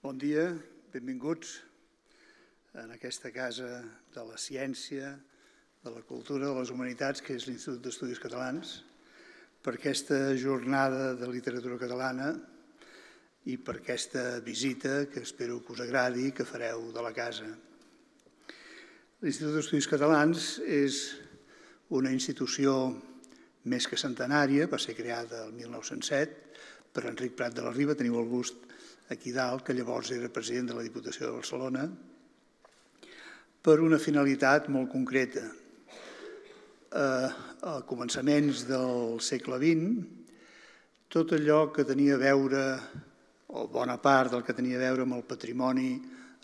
Bon dia, benvinguts en aquesta casa de la ciència, de la cultura, de les humanitats, que és l'Institut d'Estudis Catalans, per aquesta jornada de literatura catalana i per aquesta visita que espero que us agradi que fareu de la casa. L'Institut d'Estudis Catalans és una institució més que centenària, va ser creada el 1907 per Enric Prat de la Riba, teniu el gust aquí dalt, que llavors era president de la Diputació de Barcelona, per una finalitat molt concreta. Eh, a començaments del segle XX, tot allò que tenia a veure, o bona part del que tenia a veure amb el patrimoni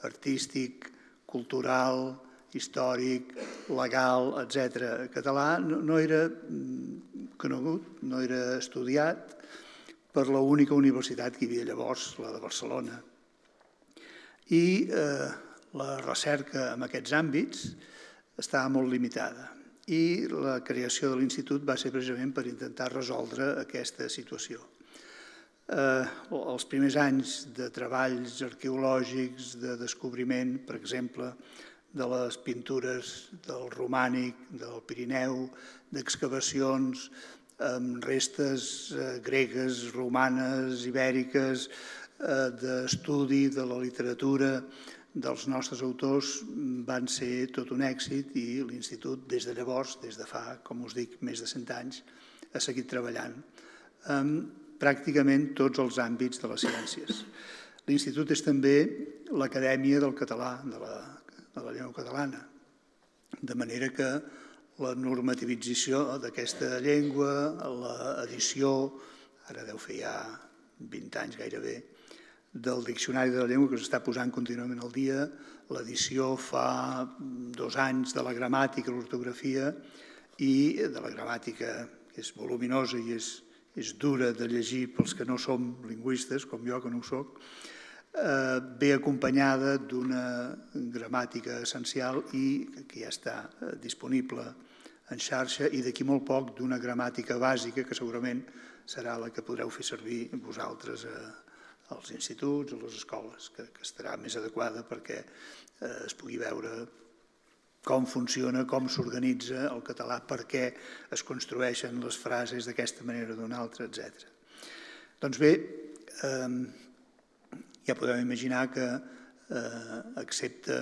artístic, cultural, històric, legal, etc. català no, no era mm, conegut, no era estudiat per la única universitat que hi havia llavors, la de Barcelona. I eh, la recerca en aquests àmbits estava molt limitada i la creació de l'Institut va ser precisament per intentar resoldre aquesta situació. Eh, els primers anys de treballs arqueològics, de descobriment, per exemple, de les pintures del romànic, del Pirineu, d'excavacions amb restes eh, gregues, romanes, ibèriques, eh, d'estudi de la literatura dels nostres autors van ser tot un èxit i l'Institut des de llavors, des de fa, com us dic, més de 100 anys, ha seguit treballant amb pràcticament tots els àmbits de les ciències. L'Institut és també l'Acadèmia del Català, de la de la llengua catalana. De manera que la normativització d'aquesta llengua, l'edició, ara deu fer ja 20 anys gairebé, del Diccionari de la Llengua que s'està posant contínuament al dia, l'edició fa dos anys de la gramàtica, l'ortografia i de la gramàtica, que és voluminosa i és, és dura de llegir pels que no som lingüistes, com jo que no ho soc, eh, ve acompanyada d'una gramàtica essencial i que ja està eh, disponible en xarxa i d'aquí molt poc d'una gramàtica bàsica que segurament serà la que podreu fer servir vosaltres eh, als instituts, a les escoles, que, que estarà més adequada perquè eh, es pugui veure com funciona, com s'organitza el català, per què es construeixen les frases d'aquesta manera o d'una altra, etc. Doncs bé, eh, ja podem imaginar que, eh, excepte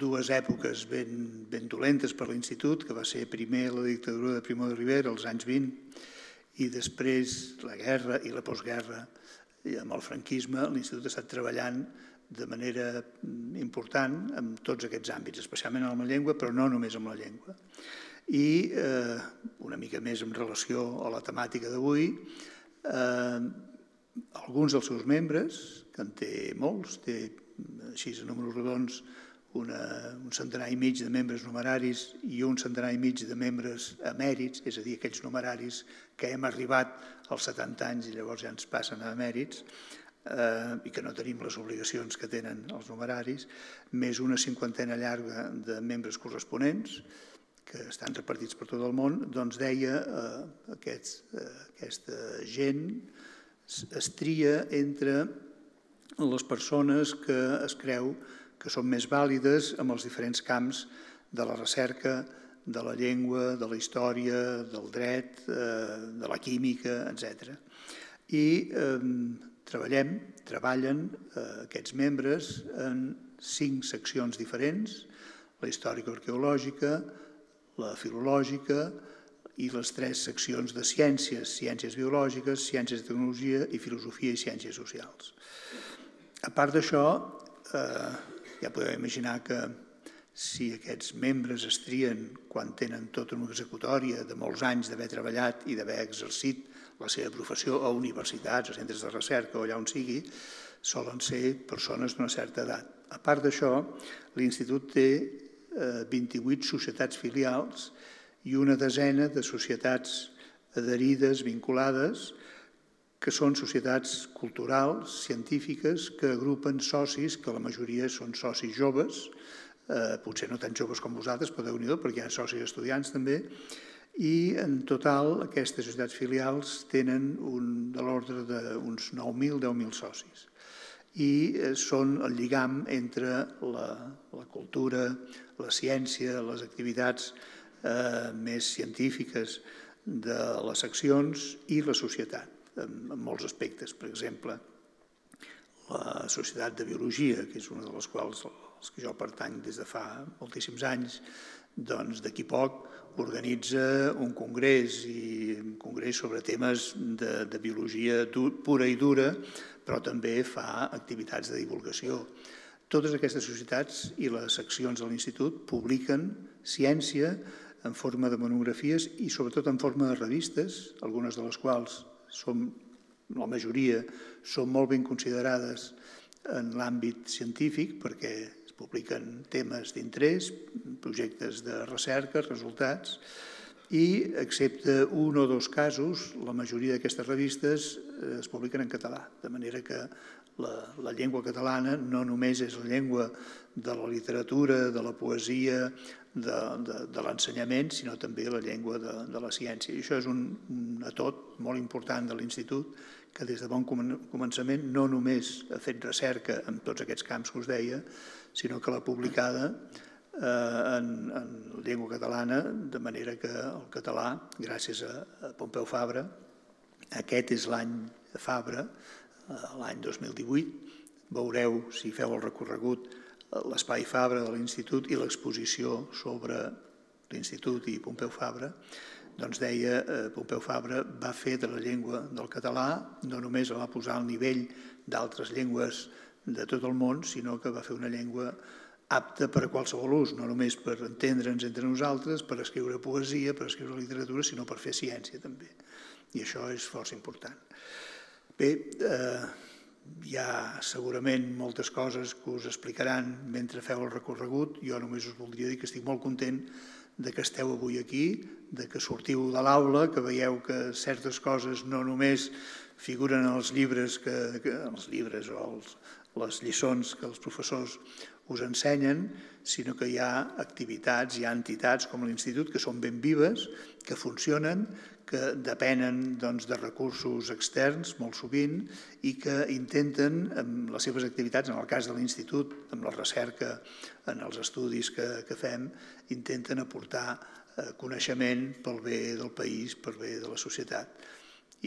dues èpoques ben, ben dolentes per l'Institut, que va ser primer la dictadura de Primo de Rivera als anys 20 i després la guerra i la postguerra i amb el franquisme, l'Institut ha estat treballant de manera important en tots aquests àmbits, especialment amb la llengua, però no només amb la llengua. I eh, una mica més en relació a la temàtica d'avui, eh, alguns dels seus membres, que en té molts, té així a números rodons una, un centenar i mig de membres numeraris i un centenar i mig de membres emèrits, és a dir, aquells numeraris que hem arribat als 70 anys i llavors ja ens passen a emèrits, eh, i que no tenim les obligacions que tenen els numeraris, més una cinquantena llarga de membres corresponents, que estan repartits per tot el món, doncs deia eh, aquests, eh, aquesta gent, es tria entre les persones que es creu que són més vàlides amb els diferents camps de la recerca, de la llengua, de la història, del dret, eh, de la química, etc. I eh, treballem, treballen eh, aquests membres en cinc seccions diferents, la històrica-arqueològica, la filològica, i les tres seccions de ciències, ciències biològiques, ciències de tecnologia i filosofia i ciències socials. A part d'això, eh, ja podeu imaginar que si aquests membres es trien quan tenen tota una executòria de molts anys d'haver treballat i d'haver exercit la seva professió a universitats, a centres de recerca o allà on sigui, solen ser persones d'una certa edat. A part d'això, l'Institut té eh, 28 societats filials i una desena de societats adherides, vinculades, que són societats culturals, científiques, que agrupen socis, que la majoria són socis joves, eh, potser no tan joves com vosaltres, però déu nhi perquè hi ha socis estudiants també, i en total aquestes societats filials tenen un, de l'ordre d'uns 9.000, 10.000 socis. i eh, són el lligam entre la, la cultura, la ciència, les activitats eh, més científiques de les seccions i la societat, en, molts aspectes. Per exemple, la Societat de Biologia, que és una de les quals els que jo pertany des de fa moltíssims anys, doncs d'aquí poc organitza un congrés i un congrés sobre temes de, de biologia pura i dura, però també fa activitats de divulgació. Totes aquestes societats i les seccions de l'Institut publiquen ciència en forma de monografies i sobretot en forma de revistes, algunes de les quals són, la majoria, són molt ben considerades en l'àmbit científic perquè es publiquen temes d'interès, projectes de recerca, resultats, i, excepte un o dos casos, la majoria d'aquestes revistes eh, es publiquen en català, de manera que la, la llengua catalana no només és la llengua de la literatura, de la poesia, de, de, de l'ensenyament, sinó també la llengua de, de la ciència. I això és un, un atot molt important de l'Institut, que des de bon començament no només ha fet recerca en tots aquests camps que us deia, sinó que l'ha publicada eh, en, en llengua catalana, de manera que el català, gràcies a, a Pompeu Fabra, aquest és l'any Fabra, eh, l'any 2018, veureu, si feu el recorregut, l'espai Fabra de l'Institut i l'exposició sobre l'Institut i Pompeu Fabra, doncs deia, eh, Pompeu Fabra va fer de la llengua del català, no només la va posar al nivell d'altres llengües de tot el món, sinó que va fer una llengua apta per a qualsevol ús, no només per entendre'ns entre nosaltres, per escriure poesia, per escriure literatura, sinó per fer ciència també. I això és força important. Bé, eh, hi ha segurament moltes coses que us explicaran mentre feu el recorregut. Jo només us voldria dir que estic molt content de que esteu avui aquí, de que sortiu de l'aula, que veieu que certes coses no només figuren en els llibres, que, que els llibres o els, les lliçons que els professors us ensenyen, sinó que hi ha activitats, hi ha entitats com l'Institut que són ben vives, que funcionen, que depenen doncs, de recursos externs molt sovint i que intenten, amb les seves activitats, en el cas de l'Institut, amb la recerca, en els estudis que, que fem, intenten aportar eh, coneixement pel bé del país, pel bé de la societat.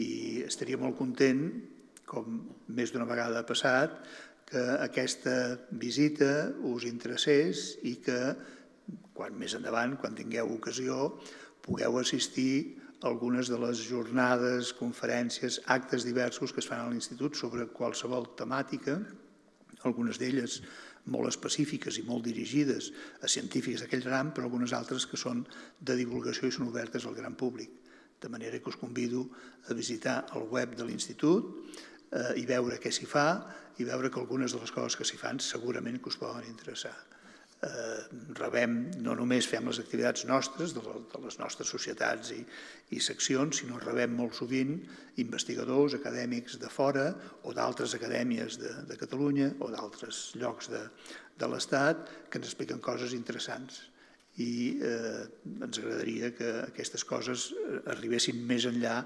I estaria molt content, com més d'una vegada ha passat, que aquesta visita us interessés i que, quan més endavant, quan tingueu ocasió, pugueu assistir algunes de les jornades, conferències, actes diversos que es fan a l'Institut sobre qualsevol temàtica, algunes d'elles molt específiques i molt dirigides a científics d'aquell ram, però algunes altres que són de divulgació i són obertes al gran públic. De manera que us convido a visitar el web de l'Institut eh, i veure què s'hi fa i veure que algunes de les coses que s'hi fan segurament que us poden interessar. Eh, rebem, no només fem les activitats nostres, de, les nostres societats i, i seccions, sinó rebem molt sovint investigadors, acadèmics de fora o d'altres acadèmies de, de Catalunya o d'altres llocs de, de l'Estat que ens expliquen coses interessants i eh, ens agradaria que aquestes coses eh, arribessin més enllà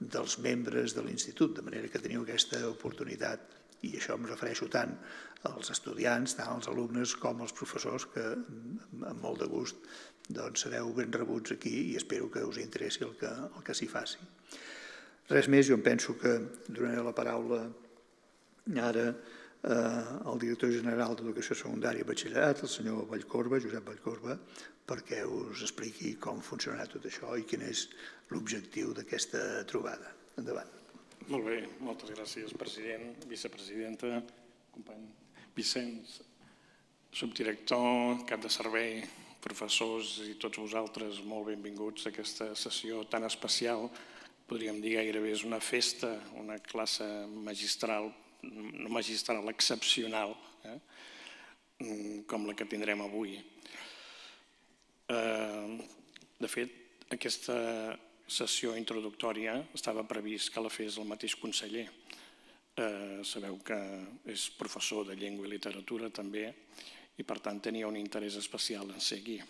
dels membres de l'Institut, de manera que teniu aquesta oportunitat. I això em refereixo tant als estudiants, tant als alumnes com als professors, que amb molt de gust doncs, sereu ben rebuts aquí i espero que us interessi el que, el que s'hi faci. Res més, jo em penso que donaré la paraula ara eh, al director general d'Educació Secundària i Batxillerat, el senyor Vallcorba, Josep Vallcorba, perquè us expliqui com funcionarà tot això i quin és l'objectiu d'aquesta trobada. Endavant. Molt bé, moltes gràcies, president, vicepresidenta, company Vicenç, subdirector, cap de servei, professors i tots vosaltres molt benvinguts a aquesta sessió tan especial. Podríem dir gairebé és una festa, una classe magistral, no magistral, excepcional, eh? com la que tindrem avui. Eh, de fet, aquesta sessió introductòria estava previst que la fes el mateix conseller. Eh, sabeu que és professor de llengua i literatura també i per tant tenia un interès especial en ser aquí.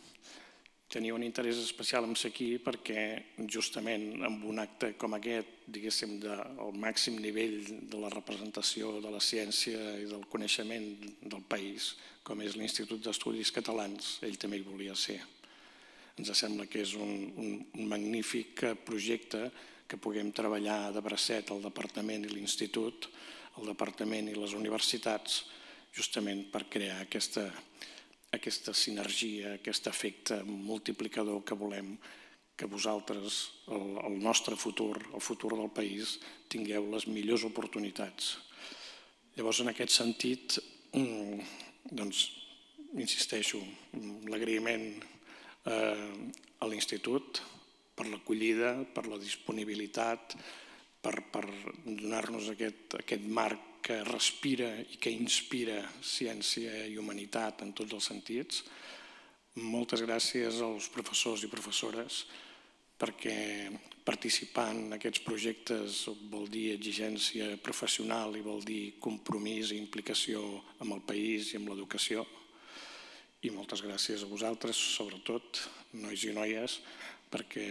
tenia un interès especial en ser aquí perquè justament amb un acte com aquest, diguéssim, del màxim nivell de la representació de la ciència i del coneixement del país, com és l'Institut d'Estudis Catalans, ell també hi volia ser. Ens sembla que és un, un, un magnífic projecte que puguem treballar de bracet al departament i l'Institut, el departament i les universitats, justament per crear aquesta, aquesta sinergia, aquest efecte multiplicador que volem que vosaltres, el, el nostre futur, el futur del país, tingueu les millors oportunitats. Llavors, en aquest sentit, mm, doncs, insisteixo, l'agraïment eh, a l'Institut per l'acollida, per la disponibilitat, per, per donar-nos aquest, aquest marc que respira i que inspira ciència i humanitat en tots els sentits. Moltes gràcies als professors i professores perquè participar en aquests projectes vol dir exigència professional i vol dir compromís i implicació amb el país i amb l'educació. I moltes gràcies a vosaltres, sobretot, nois i noies, perquè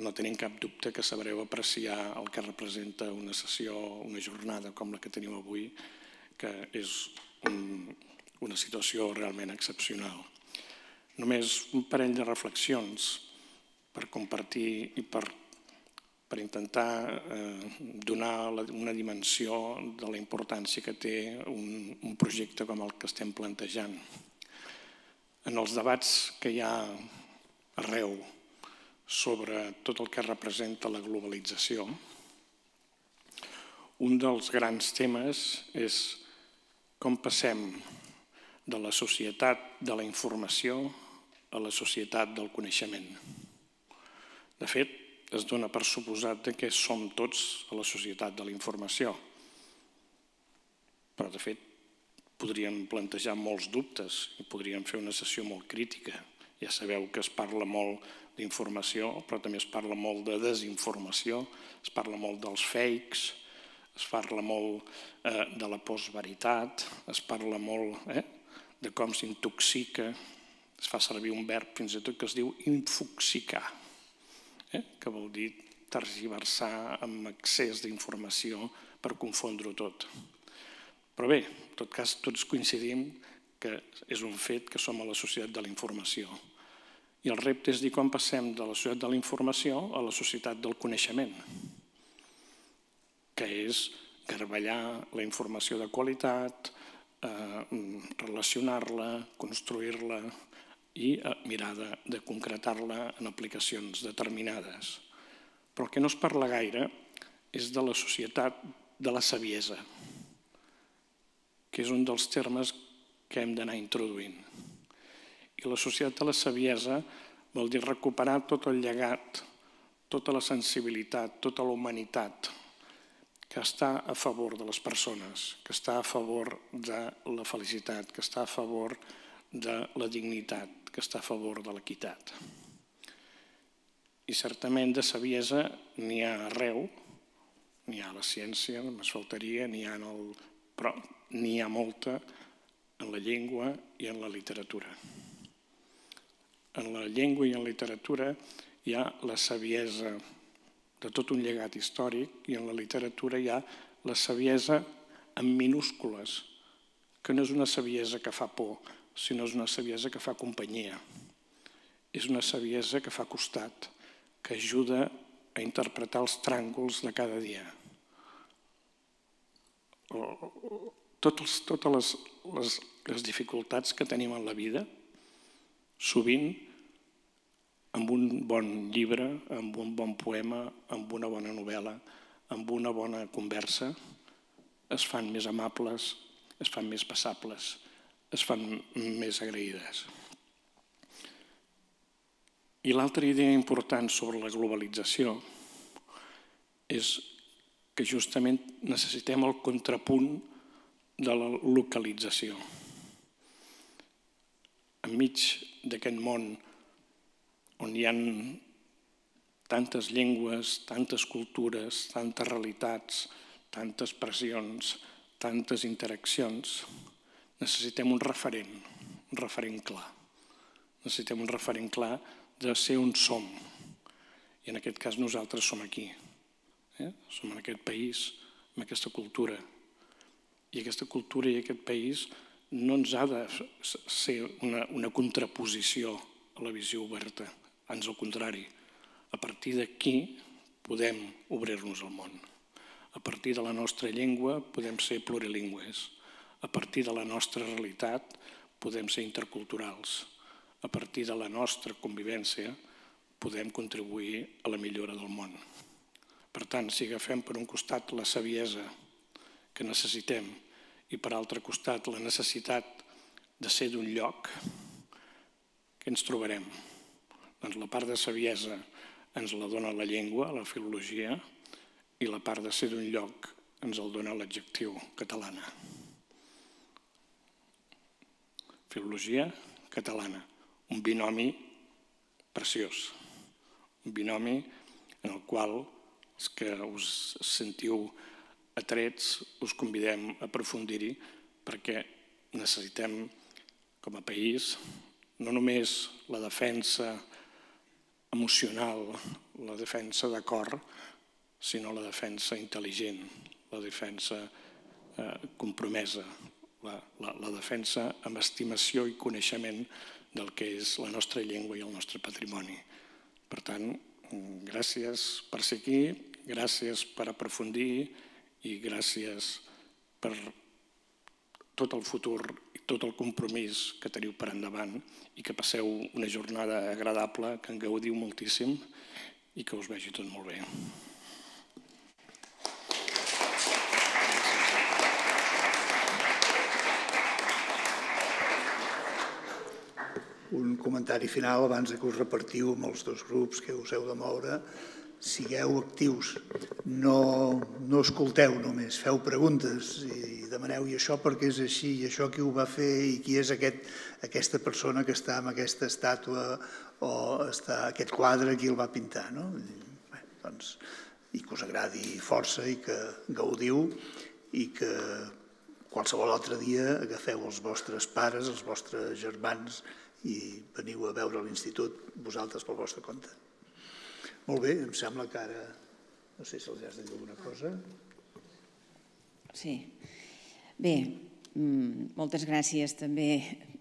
no tenim cap dubte que sabreu apreciar el que representa una sessió, una jornada com la que tenim avui, que és un, una situació realment excepcional. Només un parell de reflexions per compartir i per, per intentar eh, donar la, una dimensió de la importància que té un, un projecte com el que estem plantejant. En els debats que hi ha arreu sobre tot el que representa la globalització. Un dels grans temes és com passem de la societat de la informació a la societat del coneixement. De fet, es dona per suposat que som tots a la societat de la informació. Però, de fet, podríem plantejar molts dubtes i podríem fer una sessió molt crítica. Ja sabeu que es parla molt d'informació, però també es parla molt de desinformació, es parla molt dels fakes, es parla molt eh, de la postveritat, es parla molt eh, de com s'intoxica, es fa servir un verb fins i tot que es diu infoxicar, eh, que vol dir tergiversar amb excés d'informació per confondre-ho tot. Però bé, en tot cas, tots coincidim que és un fet que som a la societat de la informació i el repte és dir com passem de la societat de la informació a la societat del coneixement, que és garballar la informació de qualitat, eh, relacionar-la, construir-la i eh, mirar de, de concretar-la en aplicacions determinades. Però el que no es parla gaire és de la societat de la saviesa, que és un dels termes que hem d'anar introduint. I la societat de la saviesa vol dir recuperar tot el llegat, tota la sensibilitat, tota la humanitat que està a favor de les persones, que està a favor de la felicitat, que està a favor de la dignitat, que està a favor de l'equitat. I certament de saviesa n'hi ha arreu, n'hi ha a la ciència, només faltaria, n'hi ha en el... però n'hi ha molta en la llengua i en la literatura en la llengua i en la literatura hi ha la saviesa de tot un llegat històric i en la literatura hi ha la saviesa en minúscules, que no és una saviesa que fa por, sinó és una saviesa que fa companyia. És una saviesa que fa costat, que ajuda a interpretar els tràngols de cada dia. Totes, totes les, les, les dificultats que tenim en la vida, sovint amb un bon llibre, amb un bon poema, amb una bona novel·la, amb una bona conversa, es fan més amables, es fan més passables, es fan més agraïdes. I l'altra idea important sobre la globalització és que justament necessitem el contrapunt de la localització enmig d'aquest món on hi ha tantes llengües, tantes cultures, tantes realitats, tantes pressions, tantes interaccions, necessitem un referent, un referent clar. necessitem un referent clar de ser on som. I en aquest cas nosaltres som aquí. Eh? Som en aquest país, amb aquesta cultura. I aquesta cultura i aquest país no ens ha de ser una, una contraposició a la visió oberta, ans al contrari. A partir d'aquí podem obrir-nos al món. A partir de la nostra llengua podem ser plurilingües. A partir de la nostra realitat podem ser interculturals. A partir de la nostra convivència podem contribuir a la millora del món. Per tant, si agafem per un costat la saviesa que necessitem i per altre costat la necessitat de ser d'un lloc, què ens trobarem? Doncs la part de saviesa ens la dona la llengua, la filologia, i la part de ser d'un lloc ens el dona l'adjectiu catalana. Filologia catalana, un binomi preciós, un binomi en el qual els que us sentiu atrets, us convidem a aprofundir-hi perquè necessitem, com a país, no només la defensa emocional, la defensa de cor, sinó la defensa intel·ligent, la defensa eh, compromesa, la, la, la defensa amb estimació i coneixement del que és la nostra llengua i el nostre patrimoni. Per tant, gràcies per ser aquí, gràcies per aprofundir i gràcies per tot el futur i tot el compromís que teniu per endavant i que passeu una jornada agradable, que en gaudiu moltíssim i que us vegi tot molt bé. Un comentari final abans que us repartiu amb els dos grups que us heu de moure sigueu actius, no, no escolteu només, feu preguntes i demaneu i això perquè és així, i això qui ho va fer i qui és aquest, aquesta persona que està amb aquesta estàtua o està aquest quadre qui el va pintar. No? Bé, doncs, I que us agradi força i que gaudiu i que qualsevol altre dia agafeu els vostres pares, els vostres germans i veniu a veure l'institut vosaltres pel vostre compte. Molt bé, em sembla que ara... No sé si els has de dir alguna cosa. Sí. Bé, mm, moltes gràcies també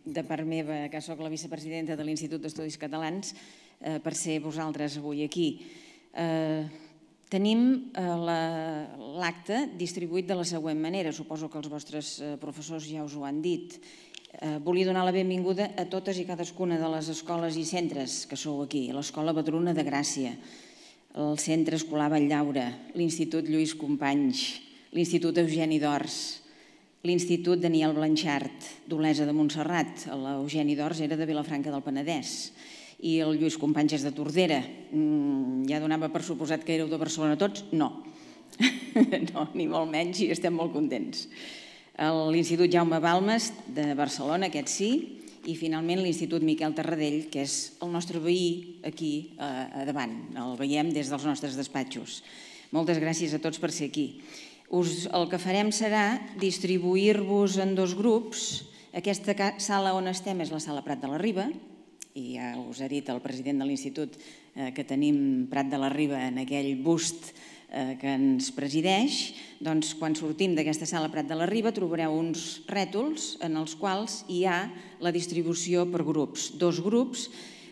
de part meva, que sóc la vicepresidenta de l'Institut d'Estudis Catalans, eh, per ser vosaltres avui aquí. Eh, tenim eh, l'acte distribuït de la següent manera, suposo que els vostres professors ja us ho han dit. Volia donar la benvinguda a totes i cadascuna de les escoles i centres que sou aquí. L'Escola Badruna de Gràcia, el Centre Escolar Llaura, l'Institut Lluís Companys, l'Institut Eugeni d'Ors, l'Institut Daniel Blanchart d'Olesa de Montserrat. L'Eugeni d'Ors era de Vilafranca del Penedès i el Lluís Companys és de Tordera. Mm, ja donava per suposat que éreu de Barcelona tots? No. no, ni molt menys i estem molt contents l'Institut Jaume Balmes de Barcelona, aquest sí, i finalment l'Institut Miquel Tarradell, que és el nostre veí aquí a davant. El veiem des dels nostres despatxos. Moltes gràcies a tots per ser aquí. Us, el que farem serà distribuir-vos en dos grups. Aquesta sala on estem és la sala Prat de la Riba, i ja us ha dit el president de l'Institut eh, que tenim Prat de la Riba en aquell bust eh, que ens presideix, doncs quan sortim d'aquesta sala Prat de la Riba trobareu uns rètols en els quals hi ha la distribució per grups. Dos grups,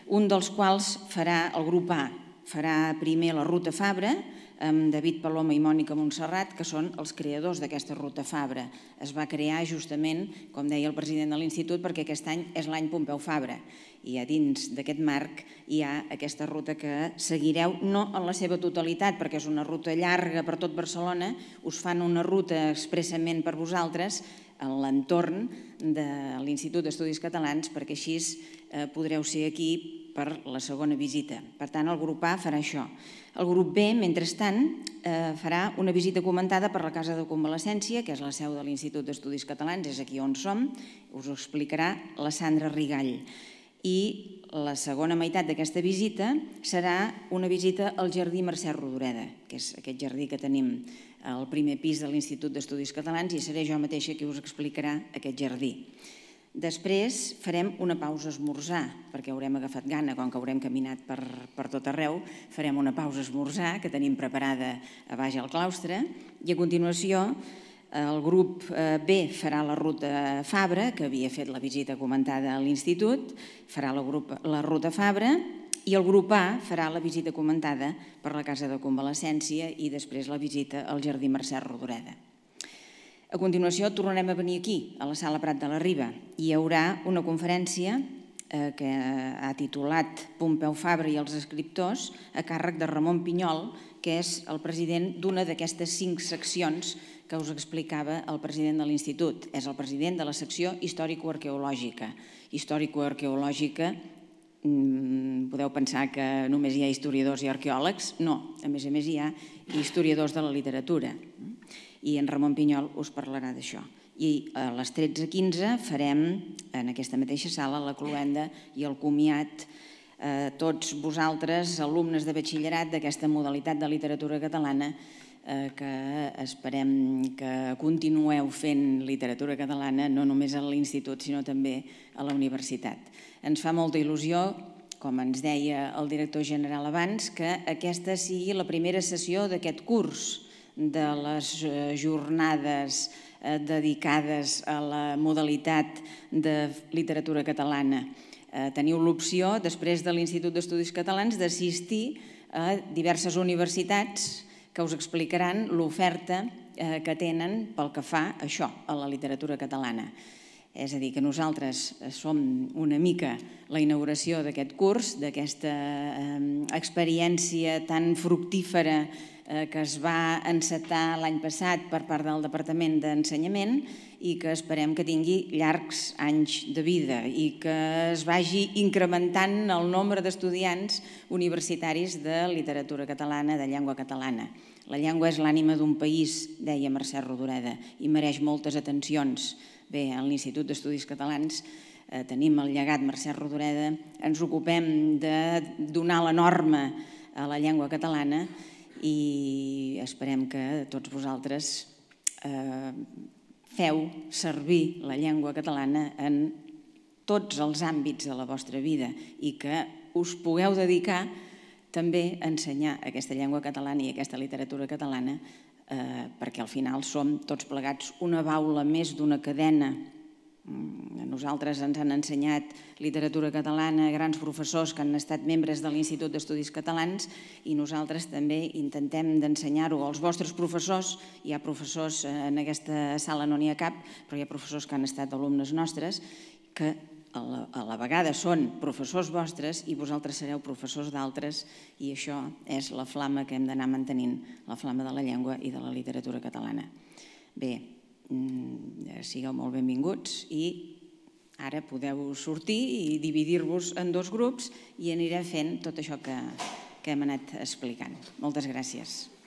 un dels quals farà el grup A, farà primer la ruta Fabra, amb David Paloma i Mònica Montserrat, que són els creadors d'aquesta ruta Fabra. Es va crear justament, com deia el president de l'Institut, perquè aquest any és l'any Pompeu Fabra i a dins d'aquest marc hi ha aquesta ruta que seguireu, no en la seva totalitat, perquè és una ruta llarga per tot Barcelona, us fan una ruta expressament per vosaltres en l'entorn de l'Institut d'Estudis Catalans, perquè així eh, podreu ser aquí per la segona visita. Per tant, el grup A farà això. El grup B, mentrestant, eh, farà una visita comentada per la Casa de Convalescència, que és la seu de l'Institut d'Estudis Catalans, és aquí on som, us ho explicarà la Sandra Rigall i la segona meitat d'aquesta visita serà una visita al Jardí Mercè Rodoreda, que és aquest jardí que tenim al primer pis de l'Institut d'Estudis Catalans i seré jo mateixa qui us explicarà aquest jardí. Després farem una pausa esmorzar, perquè haurem agafat gana, com que haurem caminat per, per tot arreu, farem una pausa esmorzar que tenim preparada a baix al claustre i a continuació el grup eh, B farà la ruta Fabra, que havia fet la visita comentada a l'Institut, farà la, grup, la ruta Fabra i el grup A farà la visita comentada per la Casa de Convalescència i després la visita al Jardí Mercè Rodoreda. A continuació tornarem a venir aquí, a la Sala Prat de la Riba, hi haurà una conferència eh, que ha titulat Pompeu Fabra i els escriptors a càrrec de Ramon Pinyol, que és el president d'una d'aquestes cinc seccions que us explicava el president de l'Institut. És el president de la secció històrico-arqueològica. Històrico-arqueològica, mmm, podeu pensar que només hi ha historiadors i arqueòlegs. No, a més a més hi ha historiadors de la literatura. I en Ramon Pinyol us parlarà d'això. I a les 13.15 farem en aquesta mateixa sala la cloenda i el comiat a tots vosaltres, alumnes de batxillerat d'aquesta modalitat de literatura catalana Eh, que esperem que continueu fent literatura catalana no només a l'Institut sinó també a la universitat. Ens fa molta il·lusió, com ens deia el director general abans, que aquesta sigui la primera sessió d'aquest curs de les eh, jornades eh, dedicades a la modalitat de literatura catalana. Teniu l'opció, després de l'Institut d'Estudis Catalans, d'assistir a diverses universitats que us explicaran l'oferta eh, que tenen pel que fa a això, a la literatura catalana. És a dir, que nosaltres eh, som una mica la inauguració d'aquest curs, d'aquesta eh, experiència tan fructífera que es va encetar l'any passat per part del Departament d'Ensenyament i que esperem que tingui llargs anys de vida i que es vagi incrementant el nombre d'estudiants universitaris de literatura catalana, de llengua catalana. La llengua és l'ànima d'un país, deia Mercè Rodoreda, i mereix moltes atencions. Bé, a l'Institut d'Estudis Catalans eh, tenim el llegat Mercè Rodoreda, ens ocupem de donar la norma a la llengua catalana i esperem que tots vosaltres eh, feu servir la llengua catalana en tots els àmbits de la vostra vida i que us pugueu dedicar també a ensenyar aquesta llengua catalana i aquesta literatura catalana eh, perquè al final som tots plegats una baula més d'una cadena a nosaltres ens han ensenyat literatura catalana grans professors que han estat membres de l'Institut d'Estudis Catalans i nosaltres també intentem d'ensenyar-ho als vostres professors. Hi ha professors, eh, en aquesta sala no n'hi ha cap, però hi ha professors que han estat alumnes nostres que a la, a la vegada són professors vostres i vosaltres sereu professors d'altres i això és la flama que hem d'anar mantenint, la flama de la llengua i de la literatura catalana. Bé, Mm, sigueu molt benvinguts i ara podeu sortir i dividir-vos en dos grups i anirem fent tot això que, que hem anat explicant. Moltes gràcies.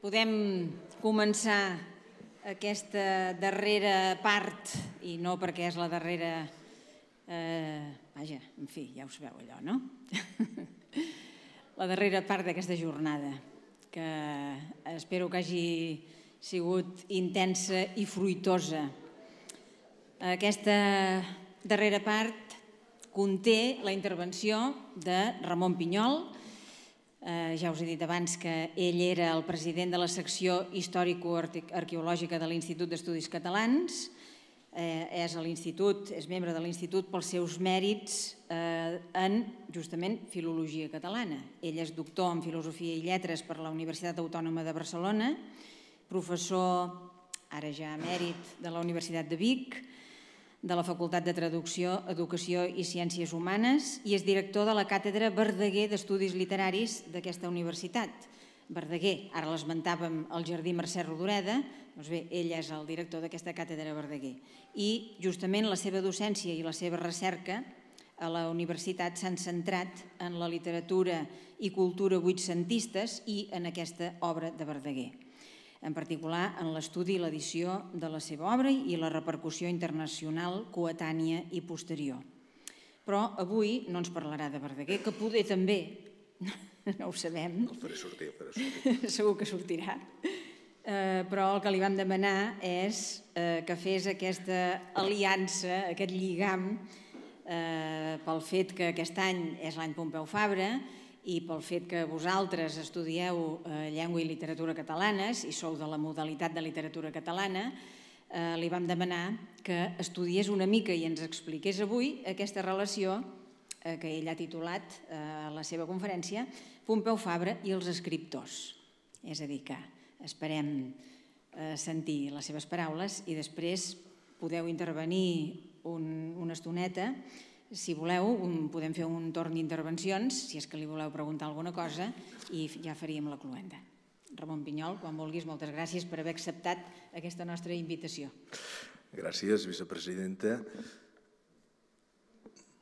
Podem començar aquesta darrera part, i no perquè és la darrera... Eh, vaja, en fi, ja ho sabeu allò, no? la darrera part d'aquesta jornada, que espero que hagi sigut intensa i fruitosa. Aquesta darrera part conté la intervenció de Ramon Pinyol, Eh, ja us he dit abans que ell era el president de la secció històrico-arqueològica de l'Institut d'Estudis Catalans eh, és a l'Institut, és membre de l'Institut pels seus mèrits eh, en, justament, filologia catalana. Ell és doctor en filosofia i lletres per la Universitat Autònoma de Barcelona, professor, ara ja emèrit, de la Universitat de Vic, de la Facultat de Traducció, Educació i Ciències Humanes i és director de la Càtedra Verdaguer d'Estudis Literaris d'aquesta universitat. Verdaguer, ara l'esmentàvem al Jardí Mercè Rodoreda, doncs bé, ell és el director d'aquesta càtedra Verdaguer. I justament la seva docència i la seva recerca a la universitat s'han centrat en la literatura i cultura vuitcentistes i en aquesta obra de Verdaguer en particular en l'estudi i l'edició de la seva obra i la repercussió internacional coetània i posterior. Però avui no ens parlarà de Verdaguer, que poder també, no ho sabem. El faré sortir, el faré sortir. Segur que sortirà. Eh, però el que li vam demanar és eh, que fes aquesta aliança, aquest lligam, eh, pel fet que aquest any és l'any Pompeu Fabra i pel fet que vosaltres estudieu eh, llengua i literatura catalanes i sou de la modalitat de literatura catalana, eh, li vam demanar que estudiés una mica i ens expliqués avui aquesta relació eh, que ell ha titulat a la seva conferència Pompeu Fabra i els escriptors. És a dir, que esperem sentir les seves paraules i després podeu intervenir un, una estoneta si voleu, podem fer un torn d'intervencions, si és que li voleu preguntar alguna cosa, i ja faríem la cluenda. Ramon Pinyol, quan vulguis, moltes gràcies per haver acceptat aquesta nostra invitació. Gràcies, vicepresidenta.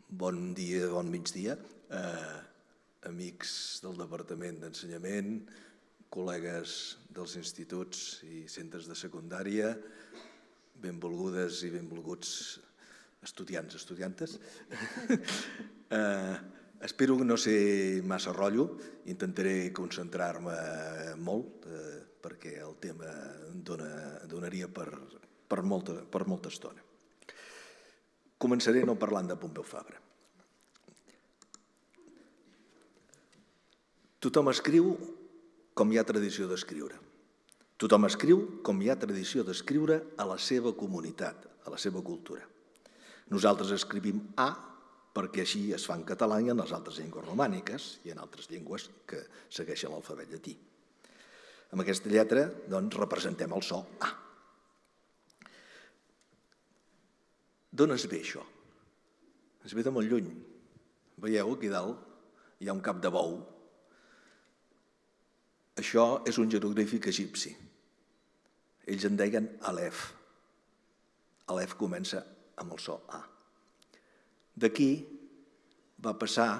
Bon dia, bon migdia. Eh, amics del Departament d'Ensenyament, col·legues dels instituts i centres de secundària, benvolgudes i benvolguts estudiants, estudiantes. eh, espero no sé massa rotllo, intentaré concentrar-me molt eh, perquè el tema dona, donaria per, per, molta, per molta estona. Començaré no parlant de Pompeu Fabra. Tothom escriu com hi ha tradició d'escriure. Tothom escriu com hi ha tradició d'escriure a la seva comunitat, a la seva cultura. Nosaltres escrivim A perquè així es fa en català i en les altres llengües romàniques i en altres llengües que segueixen l'alfabet llatí. Amb aquesta lletra doncs, representem el so A. D'on es ve això? Es ve de molt lluny. Veieu, aquí dalt hi ha un cap de bou. Això és un jeroglífic egipci. Ells en deien Alef. Alef comença amb el so A. D'aquí va passar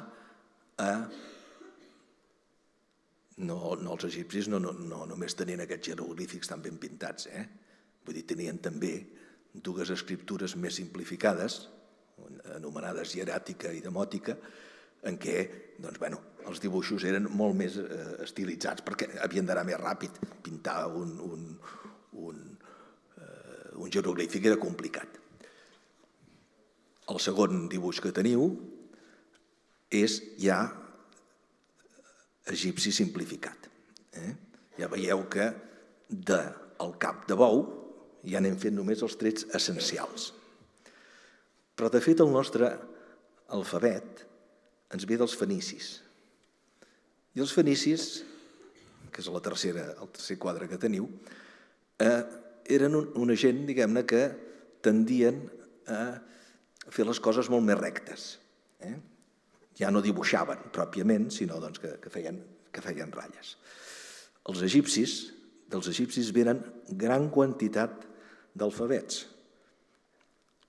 a... No, no els egipcis no, no, no només tenien aquests jeroglífics tan ben pintats, eh? vull dir, tenien també dues escriptures més simplificades, anomenades hieràtica i demòtica, en què doncs, bueno, els dibuixos eren molt més eh, estilitzats perquè havien d'anar més ràpid. Pintar un, un, un, eh, un jeroglífic era complicat. El segon dibuix que teniu és ja egipci simplificat. Eh? Ja veieu que del cap de bou ja n'hem fet només els trets essencials. Però, de fet, el nostre alfabet ens ve dels fenicis. I els fenicis, que és la tercera, el tercer quadre que teniu, eh, eren un, una gent, diguem-ne, que tendien a fer les coses molt més rectes. Eh? Ja no dibuixaven pròpiament, sinó doncs, que, que, feien, que feien ratlles. Els egipcis, dels egipcis venen gran quantitat d'alfabets.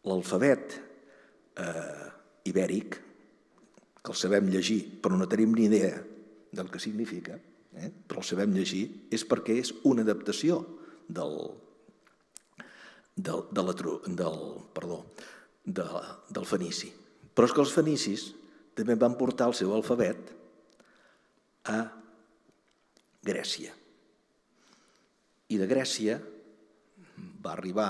L'alfabet eh, ibèric, que el sabem llegir, però no tenim ni idea del que significa, eh? però el sabem llegir, és perquè és una adaptació del, del, de la, del, perdó, de, del fenici. Però és que els fenicis també van portar el seu alfabet a Grècia. I de Grècia va arribar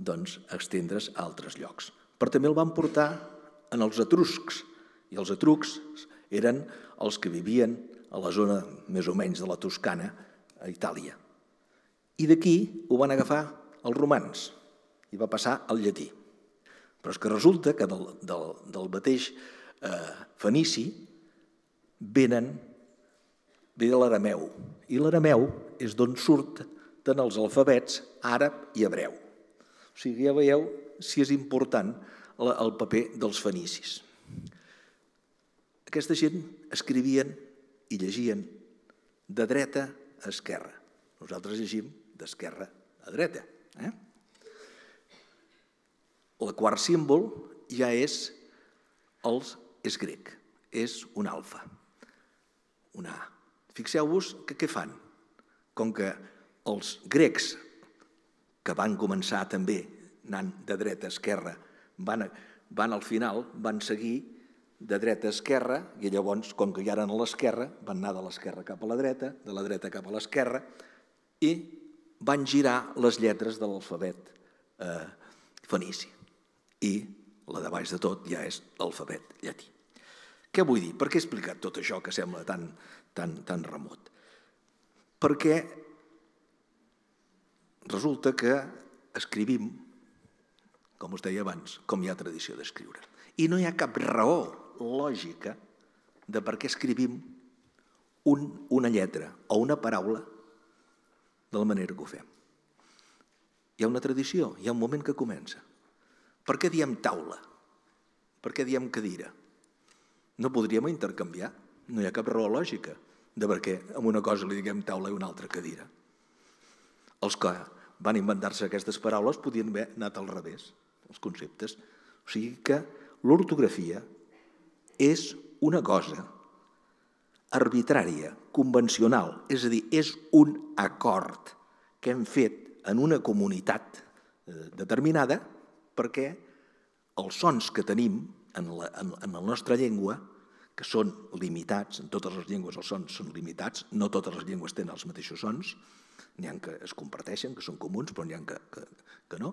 doncs, a estendre's a altres llocs. Però també el van portar en els etruscs, i els etrucs eren els que vivien a la zona més o menys de la Toscana, a Itàlia. I d'aquí ho van agafar els romans, i va passar al llatí. Però és que resulta que del, del, del mateix eh, fenici venen, ve de l'arameu, i l'arameu és d'on surten els alfabets àrab i hebreu. O sigui, ja veieu si és important el paper dels fenicis. Aquesta gent escrivien i llegien de dreta a esquerra. Nosaltres llegim d'esquerra a dreta. Eh? El quart símbol ja és, els, és grec, és un alfa, una A. Fixeu-vos que què fan? Com que els grecs, que van començar també anant de dreta a esquerra, van, van al final, van seguir de dreta a esquerra, i llavors, com que ja eren a l'esquerra, van anar de l'esquerra cap a la dreta, de la dreta cap a l'esquerra, i van girar les lletres de l'alfabet eh, fenici. I la de baix de tot ja és l'alfabet llatí. Què vull dir? Per què he explicat tot això que sembla tan, tan, tan remot? Perquè resulta que escrivim, com us deia abans, com hi ha tradició d'escriure. I no hi ha cap raó lògica de per què escrivim un, una lletra o una paraula de la manera que ho fem. Hi ha una tradició, hi ha un moment que comença. Per què diem taula? Per què diem cadira? No podríem intercanviar? No hi ha cap raó lògica de per què a una cosa li diguem taula i una altra cadira. Els que van inventar-se aquestes paraules podien haver anat al revés, els conceptes. O sigui que l'ortografia és una cosa arbitrària, convencional, és a dir, és un acord que hem fet en una comunitat eh, determinada perquè els sons que tenim en la, en, en la nostra llengua, que són limitats, en totes les llengües els sons són limitats, no totes les llengües tenen els mateixos sons, n'hi ha que es comparteixen, que són comuns, però n'hi ha que, que, que no,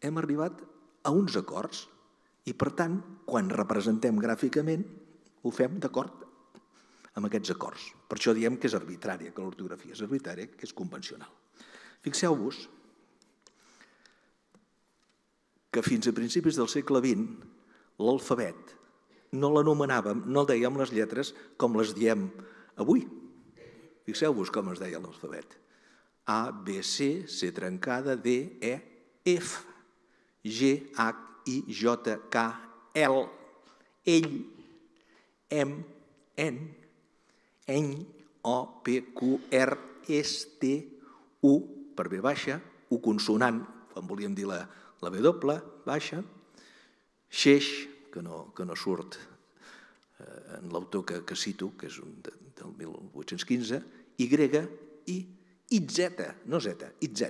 hem arribat a uns acords i, per tant, quan representem gràficament, ho fem d'acord amb aquests acords. Per això diem que és arbitrària, que l'ortografia és arbitrària, que és convencional. Fixeu-vos que fins a principis del segle XX l'alfabet no l'anomenàvem, no dèiem les lletres com les diem avui. Fixeu-vos com es deia l'alfabet. A, B, C, C trencada, D, E, F, G, H, I, J, K, L, ell, M, N, eny, O, P, Q, R, S, T, U, per B baixa, U consonant, quan volíem dir la, la W baixa, xeix, que no, que no surt eh, en l'autor que, que cito, que és un de, del 1815, Y i IZ, no Z, IZ.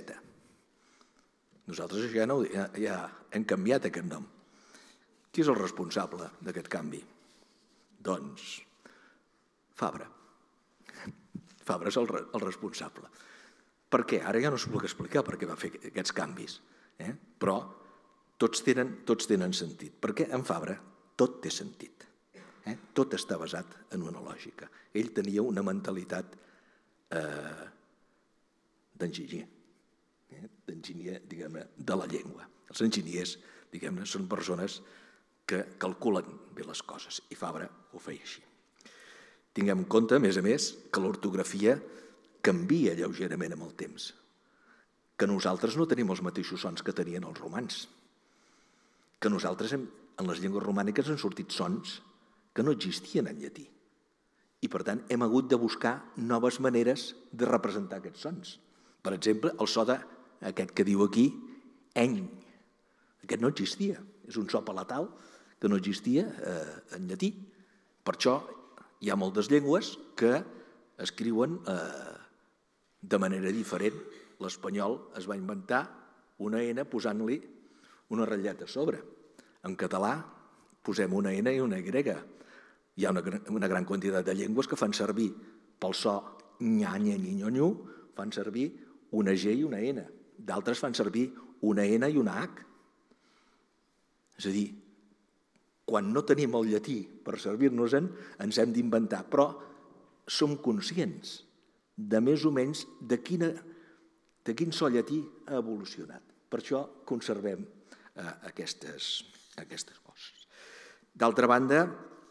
Nosaltres ja, no, ja, ja hem canviat aquest nom. Qui és el responsable d'aquest canvi? Doncs Fabra. Fabra és el, el responsable. Per què? Ara ja no s'ho puc explicar per què va fer aquests canvis, eh? però tots tenen, tots tenen sentit, perquè en Fabra tot té sentit. Eh? Tot està basat en una lògica. Ell tenia una mentalitat eh, d'enginyer, eh? d'enginyer, diguem-ne, de la llengua. Els enginyers, diguem-ne, són persones que calculen bé les coses, i Fabra ho feia així. Tinguem en compte, a més a més, que l'ortografia canvia lleugerament amb el temps, que nosaltres no tenim els mateixos sons que tenien els romans, que nosaltres hem, en les llengües romàniques han sortit sons que no existien en llatí. I, per tant, hem hagut de buscar noves maneres de representar aquests sons. Per exemple, el so d'aquest que diu aquí, eny. Aquest no existia. És un so palatal que no existia eh, en llatí. Per això hi ha moltes llengües que escriuen eh, de manera diferent. L'espanyol es va inventar una N posant-li una ratlleta a sobre. En català posem una N i una Y. Hi ha una, gran quantitat de llengües que fan servir pel so nya, nya, ni, nyo, nyo, fan servir una G i una N. D'altres fan servir una N i una H. És a dir, quan no tenim el llatí per servir-nos-en, ens hem d'inventar, però som conscients de més o menys de, quina, de quin so llatí ha evolucionat. Per això conservem eh, aquestes, aquestes coses. D'altra banda,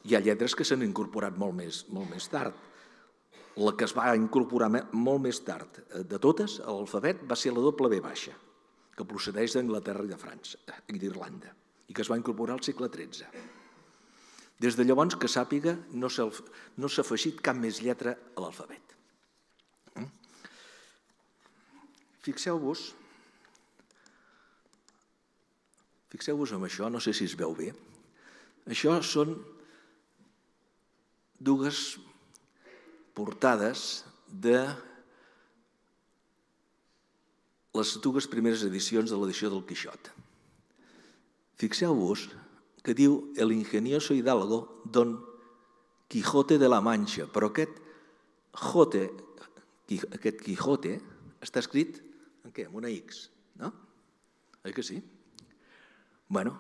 hi ha lletres que s'han incorporat molt més, molt més tard. La que es va incorporar molt més tard eh, de totes, l'alfabet, va ser la doble B baixa, que procedeix d'Anglaterra i de França i d'Irlanda, i que es va incorporar al segle XIII. Des de llavors, que sàpiga, no s'ha no afegit cap més lletra a l'alfabet. Mm? Fixeu-vos Fixeu-vos en això, no sé si es veu bé. Això són dues portades de les dues primeres edicions de l'edició del Quixot. Fixeu-vos que diu el ingenioso hidalgo don Quijote de la Mancha, però aquest Jote, aquest Quijote està escrit què? En una X, no? Oi que sí? Bueno,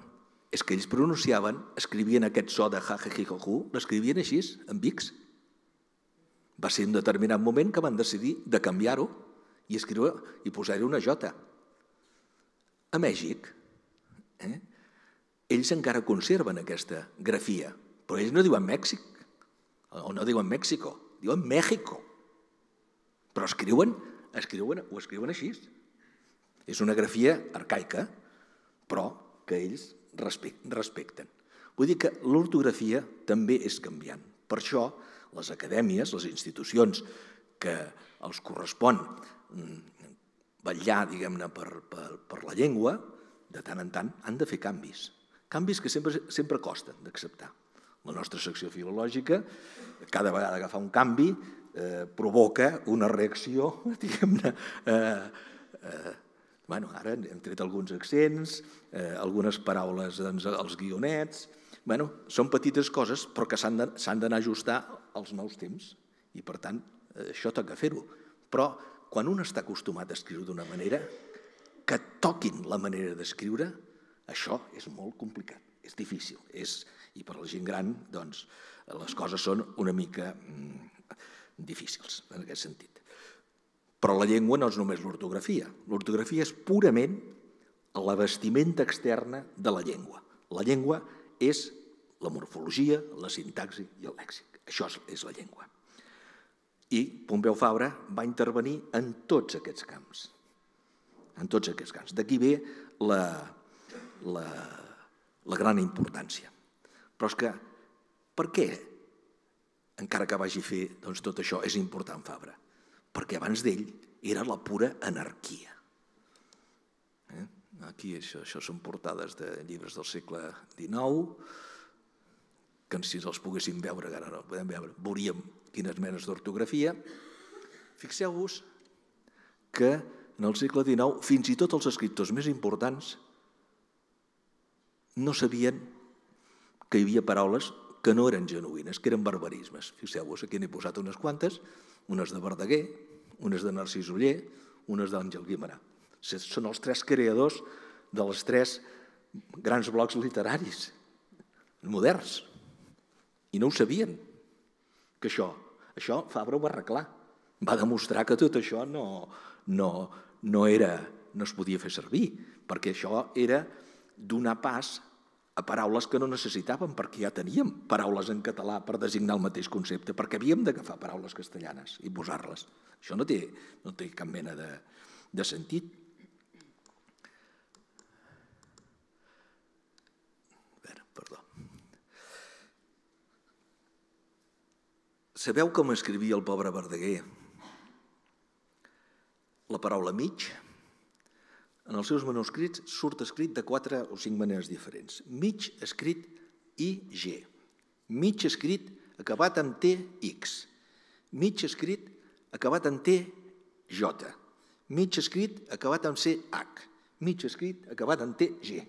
és que ells pronunciaven, escrivien aquest so de jajejijoju, l'escrivien així, en Vix. Va ser un determinat moment que van decidir de canviar-ho i escriure i posar-hi una jota. A Mèxic, eh, ells encara conserven aquesta grafia, però ells no diuen Mèxic, o no diuen Mèxico, diuen México. Però escriuen, escriuen, ho escriuen així. És una grafia arcaica, però que ells respecten. Vull dir que l'ortografia també és canviant. Per això les acadèmies, les institucions que els correspon mm, vetllar, diguem-ne, per, per, per la llengua, de tant en tant han de fer canvis. Canvis que sempre, sempre costen d'acceptar. La nostra secció filològica, cada vegada que fa un canvi, eh, provoca una reacció, diguem-ne, eh, eh, Bueno, ara hem tret alguns accents, eh, algunes paraules doncs, als guionets... Bueno, són petites coses, però que s'han d'anar a ajustar als nous temps. I, per tant, eh, això toca fer-ho. Però quan un està acostumat a escriure d'una manera, que toquin la manera d'escriure, això és molt complicat, és difícil. És, I per la gent gran, doncs, les coses són una mica mm, difícils, en aquest sentit. Però la llengua no és només l'ortografia. L'ortografia és purament la vestimenta externa de la llengua. La llengua és la morfologia, la sintaxi i el lèxic. Això és la llengua. I Pompeu Fabra va intervenir en tots aquests camps. En tots aquests camps. D'aquí ve la, la, la gran importància. Però és que, per què, encara que vagi a fer doncs, tot això, és important Fabra? Perquè abans d'ell era la pura anarquia. Eh? Aquí això, això són portades de llibres del segle XIX, que si els poguéssim veure, ara no podem veure, veuríem quines menes d'ortografia. Fixeu-vos que en el segle XIX fins i tot els escriptors més importants no sabien que hi havia paraules que no eren genuïnes, que eren barbarismes. Fixeu-vos, aquí n'he posat unes quantes, unes de Verdaguer, unes de Narcís Uller, unes d'Àngel Guimarà. Són els tres creadors dels tres grans blocs literaris moderns. I no ho sabien, que això, això Fabra ho va arreglar. Va demostrar que tot això no, no, no, era, no es podia fer servir, perquè això era donar pas a paraules que no necessitàvem perquè ja teníem paraules en català per designar el mateix concepte, perquè havíem d'agafar paraules castellanes i posar-les. Això no té, no té cap mena de, de sentit. veure, perdó. Sabeu com escrivia el pobre Verdaguer la paraula mig? En els seus manuscrits surt escrit de quatre o cinc maneres diferents. Mig escrit IG, mig escrit acabat en TX, mig escrit acabat en TJ, mig escrit acabat en CH, mig escrit acabat en TG.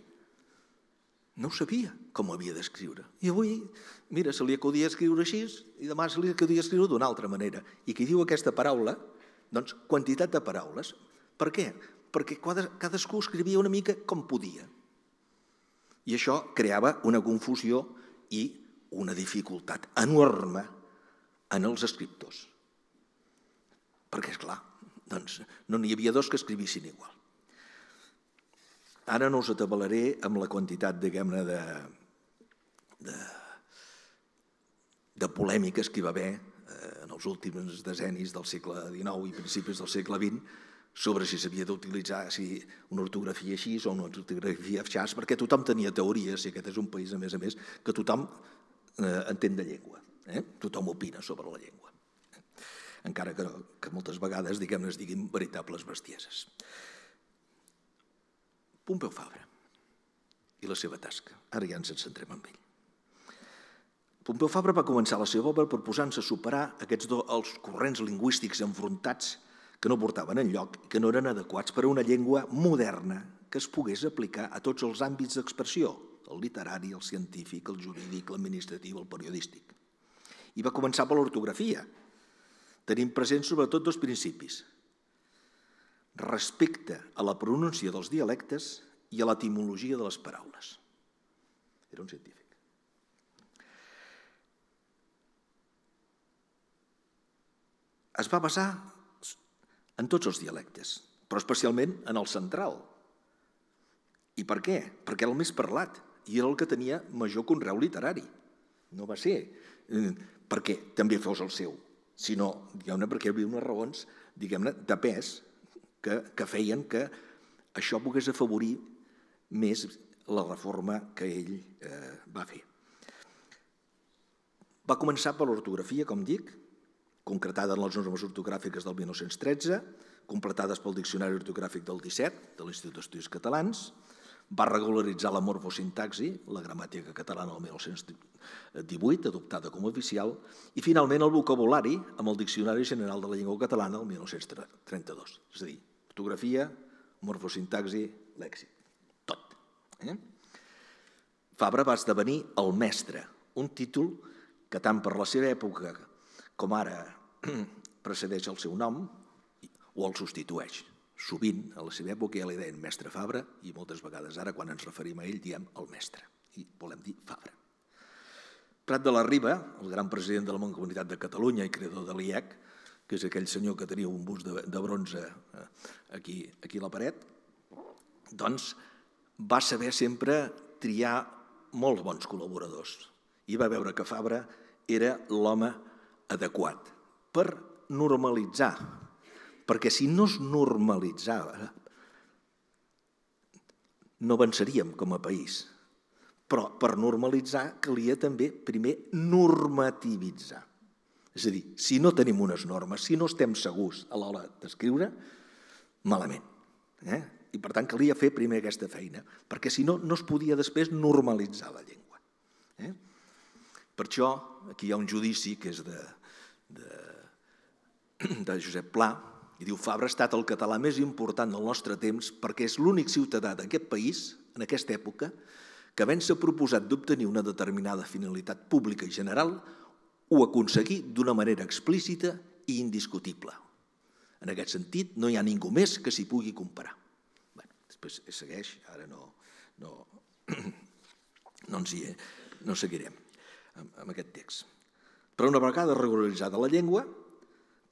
No ho sabia com havia d'escriure. I avui, mira, se li acudia escriure així i demà se li acudia escriure d'una altra manera. I qui diu aquesta paraula, doncs quantitat de paraules. Per què? Perquè cadascú escrivia una mica com podia. I això creava una confusió i una dificultat enorme en els escriptors. Perquè, és clar, doncs, no n'hi havia dos que escrivissin igual. Ara no us atabalaré amb la quantitat, diguem-ne, de, de, de polèmiques que hi va haver eh, en els últims decennis del segle XIX i principis del segle XX sobre si s'havia d'utilitzar si una ortografia així o una ortografia així, perquè tothom tenia teories, i aquest és un país, a més a més, que tothom eh, entén de llengua. Eh? Tothom opina sobre la llengua. Encara que, que moltes vegades, diguem-ne, es diguin veritables bestieses. Pompeu Fabra i la seva tasca. Ara ja ens en centrem en ell. Pompeu Fabra va començar la seva obra proposant-se superar aquests dos, els corrents lingüístics enfrontats que no portaven en lloc i que no eren adequats per a una llengua moderna que es pogués aplicar a tots els àmbits d'expressió, el literari, el científic, el jurídic, l'administratiu, el periodístic. I va començar per l'ortografia, tenint present sobretot dos principis. Respecte a la pronúncia dels dialectes i a l'etimologia de les paraules. Era un científic. Es va basar en tots els dialectes, però especialment en el central. I per què? Perquè era el més parlat i era el que tenia major conreu literari. No va ser eh, perquè també fos el seu, sinó diguem-ne perquè hi havia unes raons diguem-ne de pes que, que feien que això pogués afavorir més la reforma que ell eh, va fer. Va començar per l'ortografia, com dic, concretada en les normes ortogràfiques del 1913, completades pel Diccionari Ortogràfic del 17 de l'Institut d'Estudis Catalans, va regularitzar la morfosintaxi, la gramàtica catalana del 1918, adoptada com a oficial, i finalment el vocabulari amb el Diccionari General de la Llengua Catalana del 1932. És a dir, ortografia, morfosintaxi, lèxic, tot. Eh? Fabra va esdevenir el mestre, un títol que tant per la seva època com ara precedeix el seu nom o el substitueix. Sovint, a la seva època ja li deien mestre Fabra i moltes vegades ara, quan ens referim a ell, diem el mestre i volem dir Fabra. Prat de la Riba, el gran president de la Mancomunitat de Catalunya i creador de l'IEC, que és aquell senyor que tenia un bust de, de bronze eh, aquí, aquí a la paret, doncs va saber sempre triar molts bons col·laboradors i va veure que Fabra era l'home adequat per normalitzar, perquè si no es normalitzava no avançaríem com a país. Però per normalitzar calia també primer normativitzar. És a dir, si no tenim unes normes, si no estem segurs a l'hora d'escriure, malament. Eh? I per tant calia fer primer aquesta feina, perquè si no, no es podia després normalitzar la llengua. Eh? Per això aquí hi ha un judici que és de, de, Josep Pla, i diu Fabra ha estat el català més important del nostre temps perquè és l'únic ciutadà d'aquest país, en aquesta època, que havent se proposat d'obtenir una determinada finalitat pública i general, ho aconseguí d'una manera explícita i indiscutible. En aquest sentit, no hi ha ningú més que s'hi pugui comparar. Bé, després segueix, ara no, no, no, ens hi, no seguirem amb, amb aquest text. Però una vegada regularitzada la llengua,